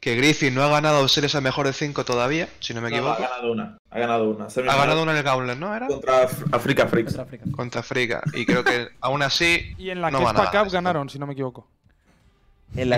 Que Griffin no ha ganado series a mejor de 5 todavía, si no me No, equivoco. ha ganado una. Ha ganado una. ha ganado una en el Gauntlet, ¿no? Era Contra Af- Africa Freaks. Contra Friga. Y creo que aún así. Y en la no que es van a Pack ganar Up esto. ganaron, si no me equivoco. ¿En la.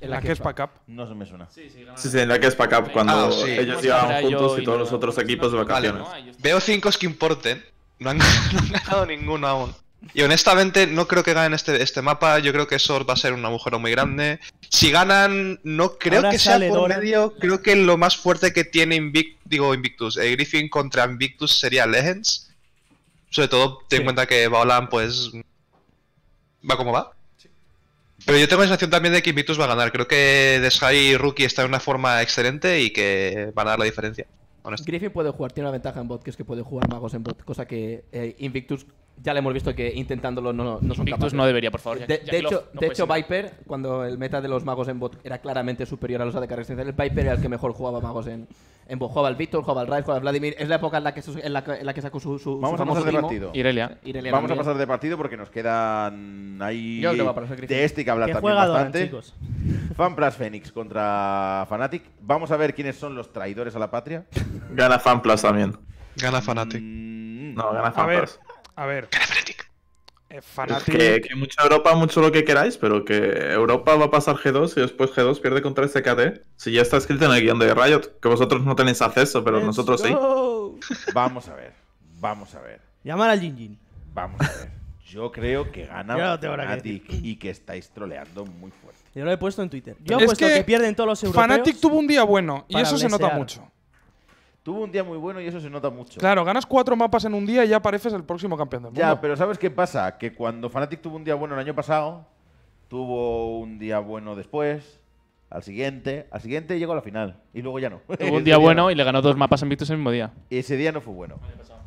En la que es Pack Up. No se me suena. Sí, sí, en la que es Pack Up, cuando Ah, sí. ellos Pues yo juntos y y todos los otros equipos de Vale, vacaciones. Veo 5 que importen. No han, *laughs* no han ganado ninguno aún. Y honestamente, no creo que ganen este, este mapa. Yo creo que eso va a ser un agujero muy grande. Si ganan, no creo Ahora que sea por Dora. medio. Creo que lo más fuerte que tiene Invic- digo, Invictus, eh, Griffin contra Invictus sería Legends. Sobre todo, ten en cuenta que Baolan, pues. va como va. Pero yo tengo la sensación también de que Invictus va a ganar. Creo que Desai y Rookie están en una forma excelente y que van a dar la diferencia. Griffin puede jugar, tiene una ventaja en bot, que es que puede jugar magos en bot, cosa que eh, Invictus ya le hemos visto que intentándolo no, no son Invictus capaces. no debería, por favor. De, hecho, no de hecho. Viper, cuando el meta de los magos en bot era claramente superior a los ADC resistenciales, el Viper era el que mejor jugaba magos en, en bot. Jugaba el Víctor, jugaba el Raid, jugaba el Vladimir. Es la época en la que, su- en la, que- en la que sacó su, su, Vamos su a pasar de partido. Irelia. Irelia Vamos a pasar de partido porque nos quedan ahí Yo creo que de este que hablar Que también bastante. chicos. *laughs* FanPlus Phoenix contra Fnatic. Vamos a ver quiénes son los traidores a la patria. Gana FanPlus también. Gana Fnatic. Mm, No, gana A ver, a ver. Eh, Es que, que mucha Europa, mucho lo que queráis, pero que Europa va a pasar G2 y después G2 pierde contra SKT. Si ya está escrito en el guion de Riot, que vosotros no tenéis acceso, pero Let's nosotros sí. Vamos a ver. Vamos a ver. Llamar al Jin Jin. Vamos a ver. Yo creo que gana que Fnatic y que estáis troleando muy fuerte. Yo lo he puesto en Twitter. Yo he Es puesto que que, pierden todos los europeos. Fnatic tuvo un día bueno y eso se nota mucho. Tuvo un día muy bueno y eso se nota mucho. Claro, ganas cuatro mapas en un día y ya pareces el próximo campeón del mundo. Ya, pero ¿sabes qué pasa? Que cuando Fnatic tuvo un día bueno el año pasado, tuvo un día bueno después, al siguiente, al siguiente llegó a la final y luego ya no. Tuvo un *laughs* día no. bueno y le ganó dos mapas invictus el mismo día. Ese día no fue bueno.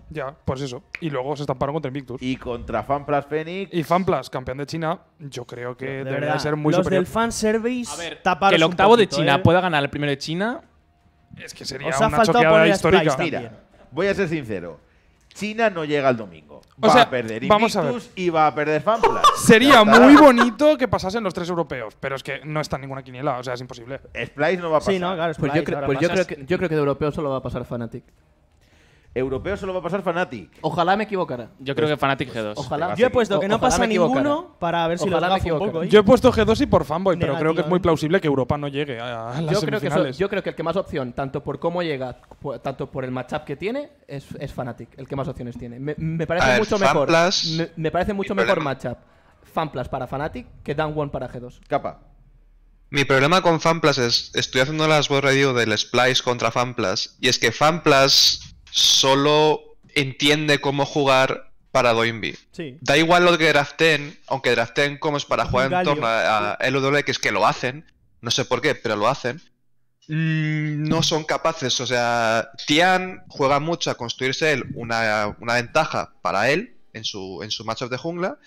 Ya, pues eso. Y luego se estamparon contra Invictus. Y contra FanPlus Phoenix. Y FanPlus, campeón de China, yo creo que De debería verdad, ser muy los superior. del fanservice A ver, que el octavo de China ¿eh? pueda ganar el primero de China. Es que sería Os ha una faltado choqueada poner a histórica. Mira, también. voy a ser sincero. China no llega el domingo. O Va sea, a perder vamos a ver. Y va a perder FanPlus. *laughs* Sería está. muy bonito que pasasen los tres europeos, pero es que no está en ninguna quiniela, o sea, es imposible. Splice no va a pasar. Sí, no, claro. Pues yo, cre- pues yo creo que, yo creo que de europeo solo va a pasar Fnatic. Europeo solo va a pasar Fnatic. Ojalá me equivocara. Yo creo que Fnatic G2. Ojalá. Yo he puesto que no Ojalá pasa me equivocara. ninguno para ver si Ojalá me gafo un equivocara. poco. ¿eh? Yo he puesto G2 y por fanboy, pero creo que es muy plausible que Europa no llegue a, a las Yo creo, que semifinales. yo creo que el que más opción, tanto por cómo llega, tanto por el matchup que tiene, es, es Fnatic, el que más opciones tiene. Me, me parece A ver, mucho mejor. Fanplas, Me, me parece mucho mejor problema. matchup Fanplas para Fnatic que Dan One para G2. Capa. Mi problema con FanPlus es, estoy haciendo las board review del Splice contra FanPlus, y es que FanPlus solo entiende cómo jugar para Doinby. Sí. Da igual lo que draften, aunque draften como es para jugar en torno a, a LWX, que lo hacen, no sé por qué, pero lo hacen. mm, No son capaces, o sea, Tian juega mucho a construirse él una, una ventaja para él en su, en su matchup de jungla,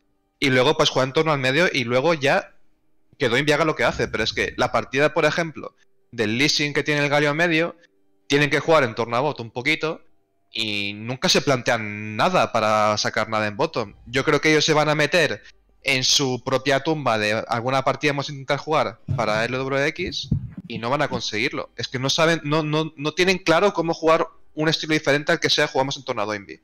y luego pues juega en torno al medio y luego ya que Doinby haga lo que hace, pero es que la partida, por ejemplo, del leasing que tiene el Galio medio, tienen que jugar en torno a bot un poquito y nunca se plantean nada para sacar nada en bottom. Yo creo que ellos se van a meter en su propia tumba de alguna partida vamos a intentar jugar para LWX y no van a conseguirlo. Es que no saben, no, no, no tienen claro cómo jugar un estilo diferente al que sea jugamos en torno a Doinby.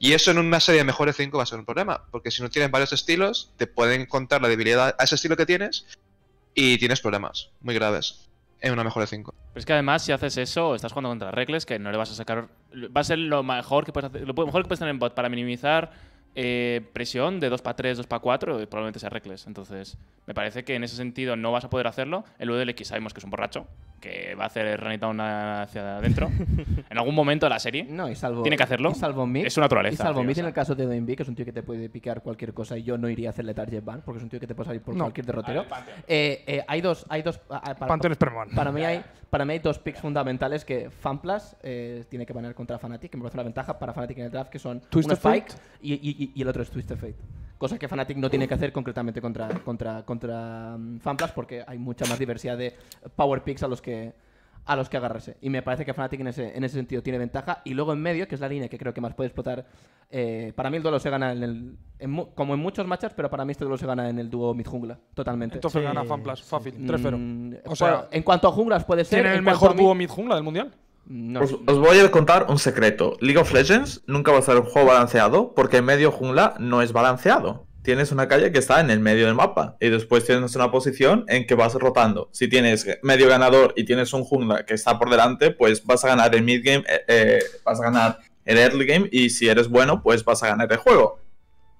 Y eso en una serie de mejores 5 va a ser un problema, porque si no tienes varios estilos, te pueden contar la debilidad a ese estilo que tienes y tienes problemas muy graves en una mejor de 5. Pero es que además, si haces eso, estás jugando contra Reckless, que no le vas a sacar. Va a ser lo mejor que puedes hacer. Lo mejor que puedes tener en bot para minimizar eh, presión de 2 para 3, 2 para 4, y probablemente sea Reckless. Entonces, me parece que en ese sentido no vas a poder hacerlo. El UDLX sabemos que es un borracho, que va a hacer Running Down hacia adentro. *laughs* en algún momento de la serie. No, y salvo. Tiene que hacerlo. Y salvo Mid. Es su naturaleza, Y salvo sea. en el caso de Doinby, que es un tío que te puede picar cualquier cosa y yo no iría a hacerle target ban, porque es un tío que te puede salir por No. cualquier derrotero. Eh, eh, hay dos. Hay dos ah, ah, para, Sperman. para mí hay para mí hay dos picks fundamentales que FanPlus eh, tiene que banear contra Fnatic, que me parece una ventaja para Fnatic en el draft, que son es Fight Fate. y, y- y el otro es Twisted Fate. Cosa que Fnatic no tiene que hacer concretamente contra, contra, contra mm, FanPlus porque hay mucha más diversidad de power picks a los que a los que agarrarse. Y me parece que Fnatic en ese, en ese sentido tiene ventaja. Y luego en medio, que es la línea que creo que más puede explotar. eh, para mí el duelo se gana en el. en como en muchos matchups, pero para mí este duelo se gana en el dúo mid-jungla. Totalmente. Entonces Sí, gana FanPlus, sí. fácil, 3-0. Mm, O sea, en cuanto a junglas puede ser. ¿Tiene en el mejor dúo mid jungla del mundial? Os voy a contar un secreto. League of Legends nunca va a ser un juego balanceado porque medio jungla no es balanceado. Tienes una calle que está en el medio del mapa y después tienes una posición en que vas rotando. Si tienes medio ganador y tienes un jungla que está por delante, pues vas a ganar el mid game, eh, eh, vas a ganar el early game y si eres bueno, pues vas a ganar el juego.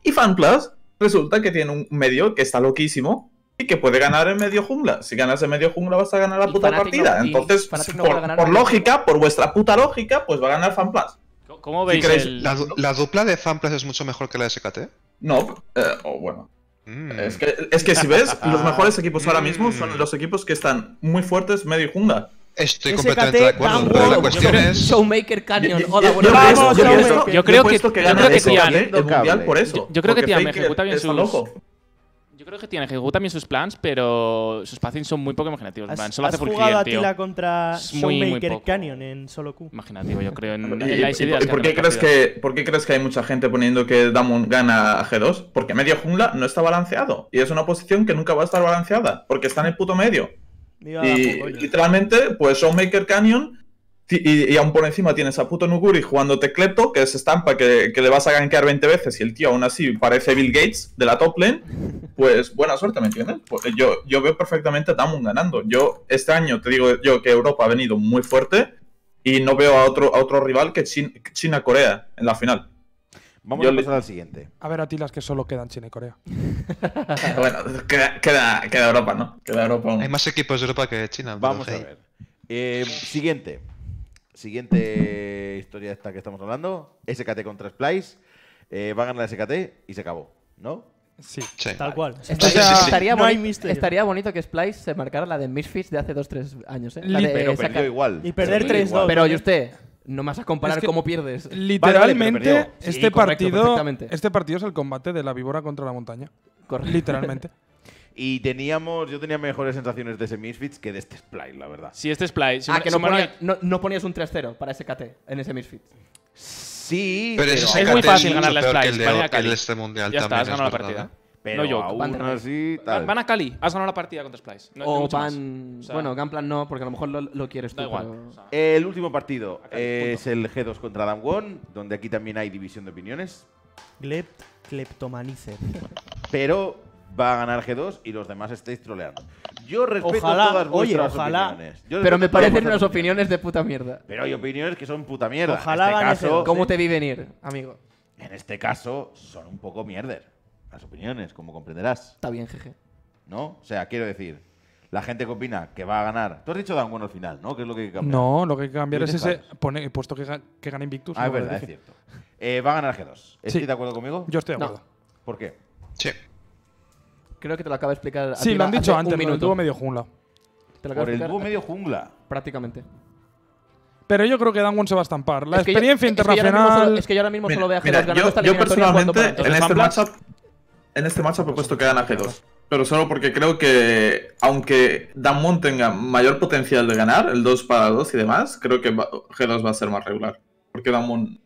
Y FanPlus resulta que tiene un medio que está loquísimo y que puede ganar el medio jungla. Si ganas el medio jungla vas a ganar la Y puta partida. Entonces, no por, ganar lógica, por vuestra puta lógica, pues va a ganar FanPlus. ¿Cómo veis el.? ¿La, du- la dupla de FanPlus es mucho mejor que la de SKT? No, eh, o bueno. Mm. Es que, es que si ves, *laughs* los mejores equipos ahora mismo son los equipos que están muy fuertes medio y jungla. Estoy SKT, completamente de acuerdo. Pero la cuestión Yo- es. Showmaker Canyon. Yo- Hola, yo- buenas yo- noches. yo- yo- Showmaker. yo- Yo yo creo que- Tian- el mundial por eso. Yo- yo creo que porque Tian Faker ejecuta bien loco. Yo creo que tiene ejecuta también sus plans, pero sus pathings son muy poco imaginativos. Plan, ¿Has, Solo hace has full jugado clear, a. Tila contra Showmaker. Canyon en solo Q? Imaginativo, yo creo. En, *laughs* ¿Y, en y- por, qué crees que, por qué crees que hay mucha gente poniendo que Damon gana a G2? Porque medio jungla no está balanceado. Y es una posición que nunca va a estar balanceada. Porque está en el puto medio. Y poco, literalmente, pues Showmaker Canyon Y, y aún por encima tienes a puto Nuguri jugándote Klepto, que es estampa que, que le vas a gankear 20 veces y el tío aún así parece Bill Gates de la top lane, pues buena suerte, ¿me entiendes? Pues yo, yo veo perfectamente a Damwon ganando. Yo este año te digo yo que Europa ha venido muy fuerte y no veo a otro, a otro rival que Chin- China-Corea en la final. Vamos Yo a le- pasar al siguiente. A ver, Atilas, que solo quedan China y Corea. *laughs* bueno, queda, queda, queda Europa, ¿no? Queda Europa aún. Hay más equipos de Europa que de China. Vamos a ver. Eh, siguiente. Siguiente historia esta que estamos hablando. SKT contra Splice. Eh, va a ganar la SKT y se acabó, ¿no? Sí. Sí. Tal cual. Estaría, sea, estaría no hay boni- misterio. estaría bonito que Splice se marcara la de Misfits de hace 2-3 años. ¿eh? La Li- de Pero perdió igual. Y perder Perdió 3-2. igual. Pero y usted, no me vas a comparar Es que- cómo pierdes. *laughs* Literalmente. Sí, este, correcto, partido, este partido es el combate de la víbora contra la montaña. Correcto. Literalmente. *laughs* Y teníamos, yo tenía mejores sensaciones de ese Misfits que de este Splice, la verdad. Si este Splice. si Ah, que no, ponía- no, no ponías un 3-0 para SKT en ese Misfit. Sí, Pero Es muy fácil ganar la peor que Splice, el Cali. este mundial Ya está, también, has ganado es la partida. pero no yo, aún así, tal. Van a Cali, has ganado la partida contra Splice. No- o van. O sea, bueno, Gunplan no, porque a lo mejor lo, lo quieres tú. Igual. pero- o sea, El último partido es el G2 contra Damwon, donde aquí también hay división de opiniones. Glept, Kleptomanicer. Pero va a ganar G2 y los demás estáis troleando. Yo respeto Ojalá, todas oye, vuestras ojalá. opiniones. Yo Pero me parecen unas opiniones de puta mierda. Pero hay opiniones que son puta mierda. Ojalá en gane este caso, G2, ¿Cómo te vi venir, amigo? en este caso son un poco mierder. Las opiniones, como comprenderás. Está bien, jeje. ¿No? O sea, quiero decir, la gente que opina que va a ganar. Tú has dicho Damwon al final, ¿no? Que es lo que hay que cambiar. No, lo que hay que cambiar es ese. Pone, puesto que, ga- que gana Invictus. Ah, es verdad, es cierto. Eh, va a ganar G2. ¿Estás Sí. de acuerdo conmigo? Yo estoy de No. acuerdo. ¿Por qué? Sí. Creo que te lo acaba de explicar. Sí, Atila lo han dicho antes, Un minuto. dúo medio jungla. Te lo Por el dúo medio jungla. Prácticamente. Pero yo creo que Damwon se va a estampar. La Es que yo- experiencia es que yo ahora mismo internacional. solo- Es que yo ahora mismo Mira, solo veo a G2 mira, ganando yo, esta personalmente en este ¿Van matchup en este matchup he puesto que gana G2. Pero solo porque creo que aunque Damwon tenga mayor potencial de ganar, el 2 para 2 y demás, creo que va- G2 va a ser más regular. Porque Damwon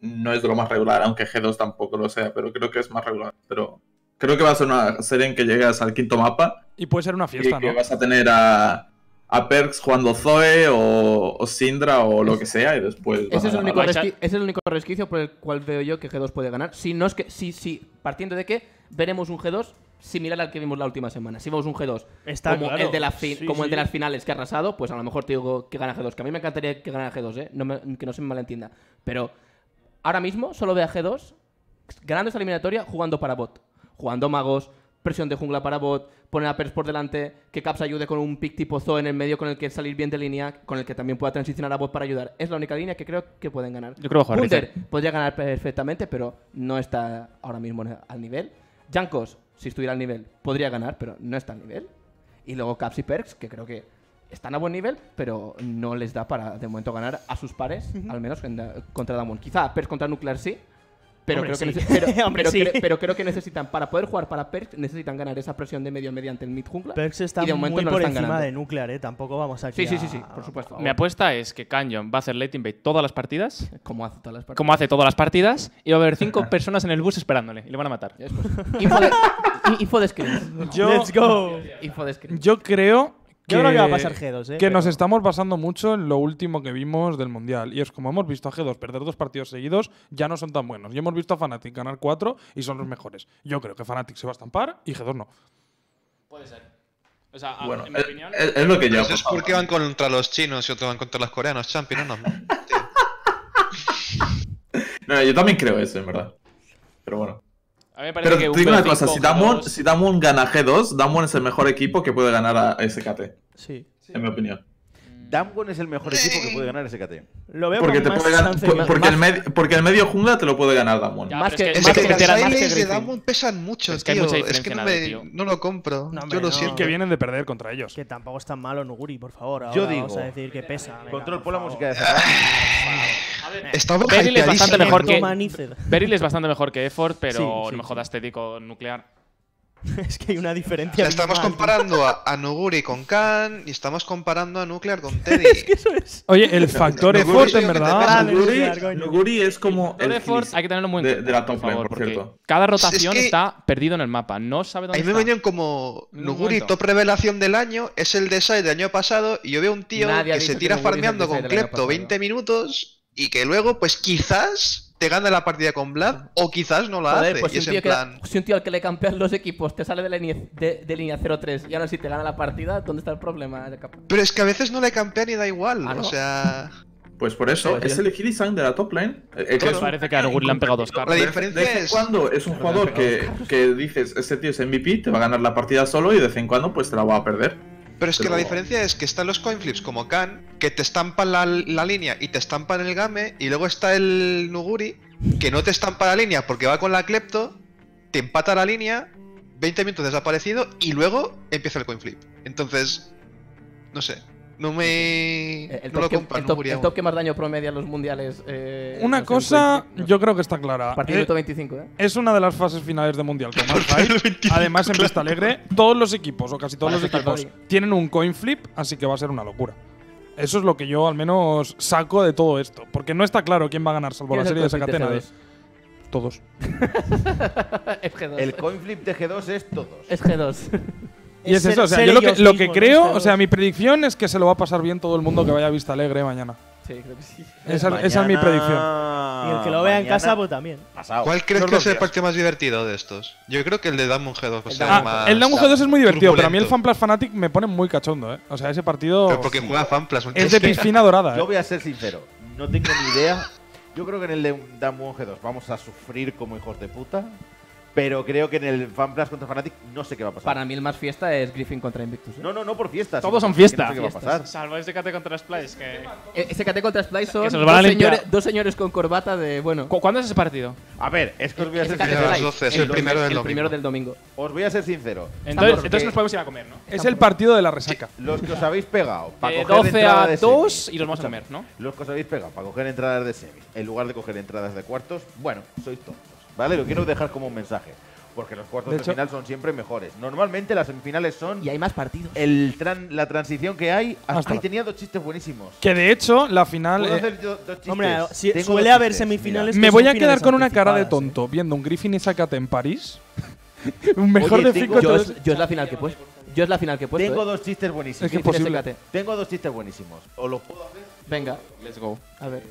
no es de lo más regular, aunque G2 tampoco lo sea, pero creo que es más regular. Pero creo que va a ser una serie en que llegas al quinto mapa Y puede ser una y fiesta, que ¿no? vas a tener a, a Perks jugando Zoe o, o Syndra o lo que sea y después... Ese es, el único Vais a- resqui- ese es el único resquicio por el cual veo yo que G2 puede ganar. Si no es que, si, si, partiendo de que veremos un G2 similar al que vimos la última semana. Si vemos un G2 Está como, claro. el de, la fi- Sí, como el de sí. las finales que ha arrasado, pues a lo mejor te digo que gana G2. Que a mí me encantaría que ganara G2, ¿eh? No me- que no se me malentienda. Pero ahora mismo solo veo a G2 ganando esta eliminatoria jugando para bot. Jugando magos, presión de jungla para bot, poner a Pers por delante, que Caps ayude con un pick tipo Zoe en el medio con el que salir bien de línea, con el que también pueda transicionar a bot para ayudar. Es la única línea que creo que pueden ganar. Yo creo que podría ganar perfectamente, pero no está ahora mismo al nivel. Jankos, si estuviera al nivel, podría ganar, pero no está al nivel. Y luego Caps y Perks, que creo que están a buen nivel, pero no les da para de momento ganar a sus pares, al menos en- contra Damon. Quizá Perks contra Nuclear sí. Pero Hombre, creo, que sí. nece- *laughs* pero, Hombre, pero sí. cre- pero creo que necesitan, para poder jugar para Perks, necesitan ganar esa presión de medio mediante el mid jungla. Perks está y de momento muy no por están encima ganando. de Nuclear, ¿eh? Tampoco vamos aquí Sí, sí, a- sí, sí, por supuesto. Mi apuesta es que Canyon va a hacer late invade todas las partidas, Como hace todas las partidas. como hace todas las partidas, y va a haber cinco *laughs* personas en el bus esperándole y le van a matar. Info de, *laughs* info de screen. Yo, ¡Let's go! Info de screen. yo creo que, Yo creo que va a pasar G2, ¿eh? que nos estamos basando mucho en lo último que vimos del Mundial. Y es como hemos visto a G2 perder dos partidos seguidos, ya no son tan buenos. Y hemos visto a Fnatic ganar cuatro y son los mejores. Yo creo que Fnatic se va a estampar y G2 no. Puede ser. O sea, a- Bueno, en mi es, opinión. es- es lo que yo... Eso es porque van contra los chinos y otros van contra los coreanos, champions, ¿no? *laughs* No, yo también creo eso, en verdad. Pero bueno. A mí me parece Pero que te un digo una BO5 cosa, si Damwon, G2 si Damwon gana G2, Damwon es el mejor equipo que puede ganar a SKT, Sí. en mi opinión. Damwon es el mejor equipo que puede ganar SKT. Lo veo Porque, con te más puede ganar, por- que- porque, el medio, porque el medio jungla te lo puede ganar Damwon. Ya, Más que- es más que, que es que más más que de. Damwon pesan mucho, Es que tío. es que no, me, tío. no lo compro. No, hombre, Yo lo no. siento. Que vienen de perder contra ellos. Que tampoco es tan malo Nuguri, por favor. Ahora Yo digo- Vamos a decir que pesa. venga, Control, por la música de. *laughs* Estaba Beryl es bastante mejor que. Beryl es bastante mejor que Effort, pero Sí, sí, no me jodas, te digo nuclear. *laughs* es que hay una O diferencia. sea, estamos comparando a, a Nuguri con Khan y estamos comparando a Nuclear con *laughs* Teddy. Eso es. Oye, el factor effort, en verdad. Coño. Nuguri es como el Effort hay que tenerlo muy en de, cuenta, de la top por favor, por cierto. cada rotación que- está perdido en el mapa. No sabe A dónde mí me está. venían como momento. top revelación del año, es el de Sai del año pasado y yo veo un tío Nadie que se que tira es farmeando de con Klepto pasado. 20 minutos y que luego pues quizás te gana la partida con Vlad o quizás no la Joder, hace. pues y si un, es tío en que- plan... si un tío al que le campean los equipos te sale de, la línea, de, de línea 0-3 y ahora sí te gana la partida, ¿dónde está el problema? Pero es que a veces no le campean y da igual. Ah, ¿no? O sea... Pues por eso, es el Kilisang de la top lane. el que Pues es un- parece que a Nuguri le han pegado dos La cartas. De- diferencia de vez en es... cuando es un jugador que, que dices, este tío es MVP, te va a ganar la partida solo y de vez en cuando pues te la va a perder. Pero es que la diferencia es que están los coin flips como Khan, que te estampan la, la línea y te estampan el game, y luego está el Nuguri, que no te estampa la línea porque va con la Klepto, te empata la línea, 20 minutos desaparecido, y luego empieza el coin flip. Entonces, no sé, no me... Eh, El no que, el top- el top que más daño promedia en los mundiales. eh, Una cosa, yo creo que está clara. A partir Eh, del 25, ¿eh? Es una de las fases finales de mundial con *laughs* más hype. Además, en Vista Alegre, todos los equipos, o casi todos los el equipos, tienen un coin flip, así que va a ser una locura. Eso es lo que yo al menos saco de todo esto. Porque no está claro quién va a ganar, salvo la ¿Quién serie de el coeficiente de- Todos. *laughs* *laughs* Es G2. El coin flip de G2 es todos. Es G2. Y es ser- eso, o sea, yo lo que, lo que mismos, creo, ¿no? o sea, mi predicción es que se lo va a pasar bien todo el mundo que vaya a Vista Alegre mañana. Sí, creo que sí. Esa, esa es mi predicción. Y el que lo vea en casa, pues también. Pasado. ¿Cuál crees que es el partido más divertido de estos? Yo creo que el de Damon G2 va a El ser Damon- más el Damon G2 es muy divertido, pero a mí el. FanPlus Fanatic me pone muy cachondo, ¿eh? O sea, ese partido Pero porque juega Fanplas. es de piscina dorada, Yo ¿eh? voy a ser sincero, no tengo ni idea. Yo creo que en el de Damwon G2 vamos a sufrir como hijos de puta. Pero creo que en el FanPlus contra Fnatic no sé qué va a pasar. Para mí el más fiesta es Griffin contra Invictus. ¿eh? No, no, no por fiestas. Todos son fiesta. No sé qué va a pasar. Salvo ese KT contra Splice, que... Eh, SKT contra Splice son dos, señores, dos señores con corbata de, bueno... ¿Cu- ¿Cuándo es ese partido? A ver, es que os voy a ser SKT sincero. Live, 12, es el primero del el primero domingo. del domingo. Os voy a ser sincero. Entonces, entonces nos podemos ir a comer, ¿no? Es el partido de la resaca. Los que os habéis pegado para De coger 12 entrada a de 2 semis, y los vamos a comer, ¿no? Los que os habéis pegado para coger entradas de semis, en lugar de coger entradas de cuartos, bueno, sois tontos. ¿Vale? Lo quiero dejar como un mensaje. Porque los cuartos De de, hecho- final son siempre mejores. Normalmente las semifinales son Y hay más partidos. el tran- la transición que hay. Hasta la- tenía dos chistes buenísimos. Que de hecho, la final. ¿Puedo eh, hacer yo dos chistes? Hombre, si- Tengo suele dos haber chistes, semifinales mira. me voy a quedar con una cara de anticipadas, tonto viendo un Griffin y Sakate en París. *laughs* un mejor Oye, de cinco. Yo es, yo es la final que he puesto. Yo es la final que he puesto. Tengo ¿eh? dos chistes buenísimos. Es que. Tengo dos chistes buenísimos. ¿Os los puedo hacer? Venga, Let's go. a ver.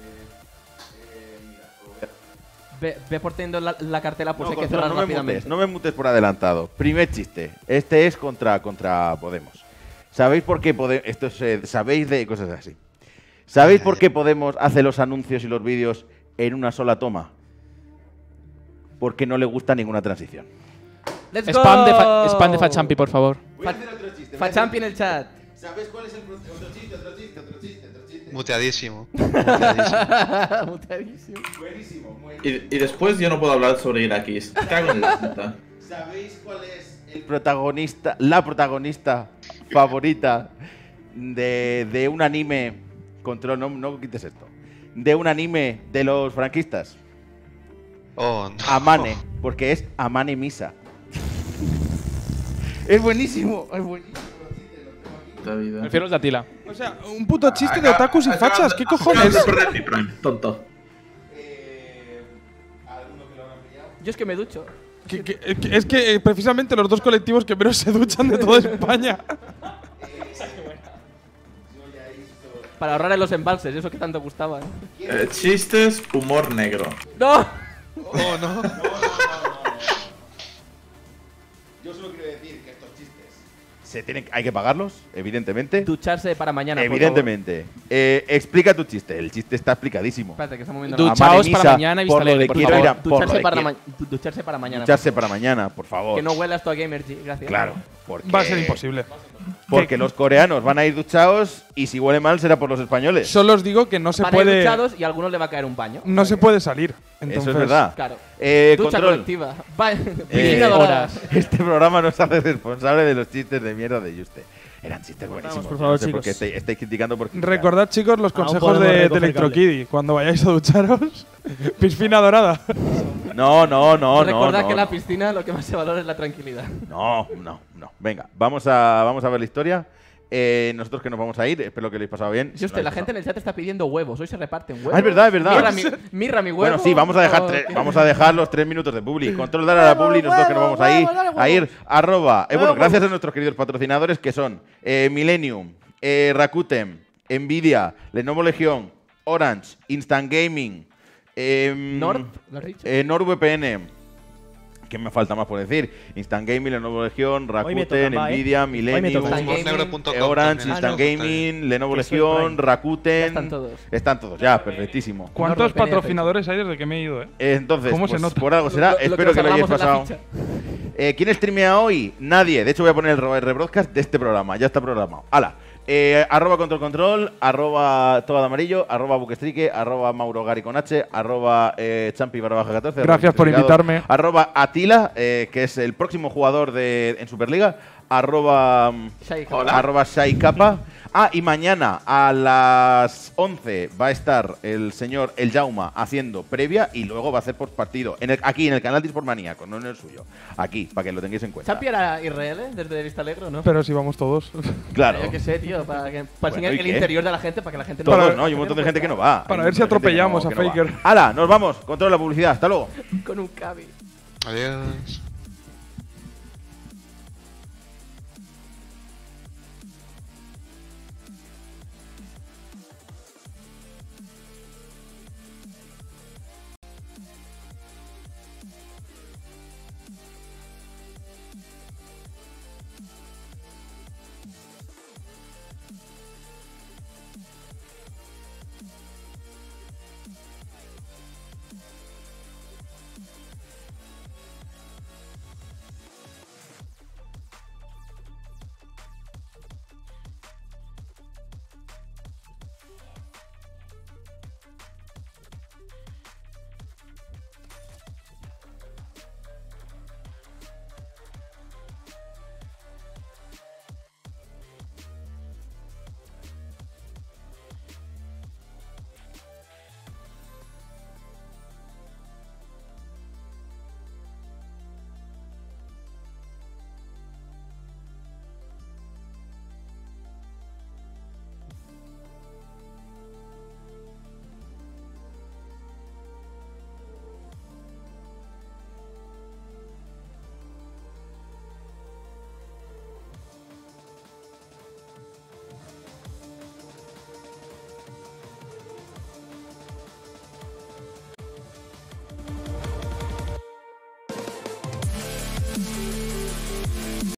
Ve, ve por teniendo la, la cartela, pues no, hay que cerrar no me rápidamente. mutes, no me mutes por adelantado. Primer chiste. Este es contra, contra Podemos. ¿Sabéis por qué Podemos? Esto es, eh, sabéis de cosas así. ¿Sabéis por qué Podemos hace los anuncios y los vídeos en una sola toma? Porque no le gusta ninguna transición. ¡Let's Spam de, go! fa spam de Fachampi, por favor. Fa- Fachampi en el chat. ¿Sabéis cuál es el otro chiste, otro chiste, otro chiste, *laughs* Muteadísimo. Muteadísimo. Mutadísimo. Buenísimo, Y, y después yo no puedo hablar sobre iraquíes. Cago en la puta. ¿Sabéis cuál es el protagonista, la protagonista favorita de, de un anime? Control, no, no quites esto. De un anime de los franquistas. Oh, no. Amane, porque es Amane Misa. es buenísimo, es buenísimo. Puta vida. Prefiero los de Atila. O sea, un puto chiste de otakus y fachas. ¿Qué cojones? Tonto. Yo es que me ducho. Que- que- que- es que eh, precisamente los dos colectivos que menos se duchan de toda España. Para ahorrar en los embalses, eso que tanto gustaba. ¿eh? Eh, chistes, humor negro. ¡No! Oh, no. Se tienen, hay que pagarlos, evidentemente. Ducharse para mañana. por Evidentemente. Eh, explica tu chiste. El chiste está explicadísimo. favor. Espérate, que Du- la Duchaos para mañana y por lo de por quiero favor. ir a- por lo Ducharse de para, quiero- ma- du- ducharse para mañana. Ducharse para mañana, por favor. Que no huelas tu a Gamergy, gracias. Claro. Porque, Va a ser imposible. Porque los coreanos van a ir duchados y si huele mal será por los españoles. Solo os digo que no se Van a ir puede. duchados y a algunos le va a caer un baño. No se puede salir. Entonces, Eso es verdad. Claro. Eh, Ducha control. colectiva. Va- Eh, *laughs* dorada. Este programa nos hace responsable de los chistes de mierda de Juste. Eran chistes buenísimos. por favor, no sé por qué chicos. estáis, estáis criticando por criticar. Recordad, chicos, los Ah, no consejos de, de Electrokiddy. Cuando vayáis a ducharos, *laughs* piscina dorada. No, no, no, no. Recordad no, que en la no. piscina lo que más se valora es la tranquilidad. No, no, no. Venga, vamos a, vamos a ver la historia. Eh, nosotros que nos vamos a ir, espero que lo hayáis pasado bien. Si usted, la gente en el chat está pidiendo huevos. Hoy se reparten huevos. Ah, es verdad, es verdad. Mirra mi, *laughs* mirra mi huevo. Bueno, sí, vamos a dejar tres- vamos a dejar los tres minutos de publi. Control dar a la publi, nosotros que nos vamos a ir, a ir arroba. eh, bueno, gracias a nuestros queridos patrocinadores que son eh, Millennium, eh, Rakuten, Nvidia, Lenovo Legión, Orange, Instant Gaming, em, Nord, ¿lo has dicho? eh, NordVPN. ¿Qué me falta más por decir? Instant Gaming, Lenovo Legión, Rakuten, ¿eh? Nvidia, Millennium, eh, Orange, también. Instant Ah, no. Gaming, Lenovo Legión. Rakuten. Ya están todos. Están todos, ya, perfectísimo. ¿Cuántos patrocinadores hay desde que me he ido, eh? Entonces, ¿Cómo se pues, nota? por algo será. Lo- lo Espero que, lo hayáis pasado. Eh, ¿Quién streamea hoy? Nadie. De hecho, voy a poner el rebroadcast de este programa. Ya está programado. ¡Hala! Eh, arroba control control, arroba toda de amarillo, arroba buquestrique, arroba mauro gari con h, arroba eh, champi barra baja 14. arroba Gracias por invitarme. Arroba atila, eh, que es el próximo jugador de, en Superliga, arroba, arroba Shai Kappa. Ah, y mañana a las 11 va a estar el señor El Jauma haciendo previa y luego va a hacer post partido. En el- aquí en el canal Disportmaníaco, no en el suyo. Aquí, para que lo tengáis en cuenta. ¿Champi era Israel eh, desde Vista Alegre, no? Pero si vamos todos. Claro. Yo qué sé, tío, para, que, para Bueno, enseñar ¿y el qué? interior de la gente, para que la gente Todos, Para- ¿no? Hay un montón de gente que no va. Para ver si de atropellamos no- a no. Faker. ¡Hala! Nos vamos. Controla la publicidad. Hasta luego. Con un cabi. Adiós.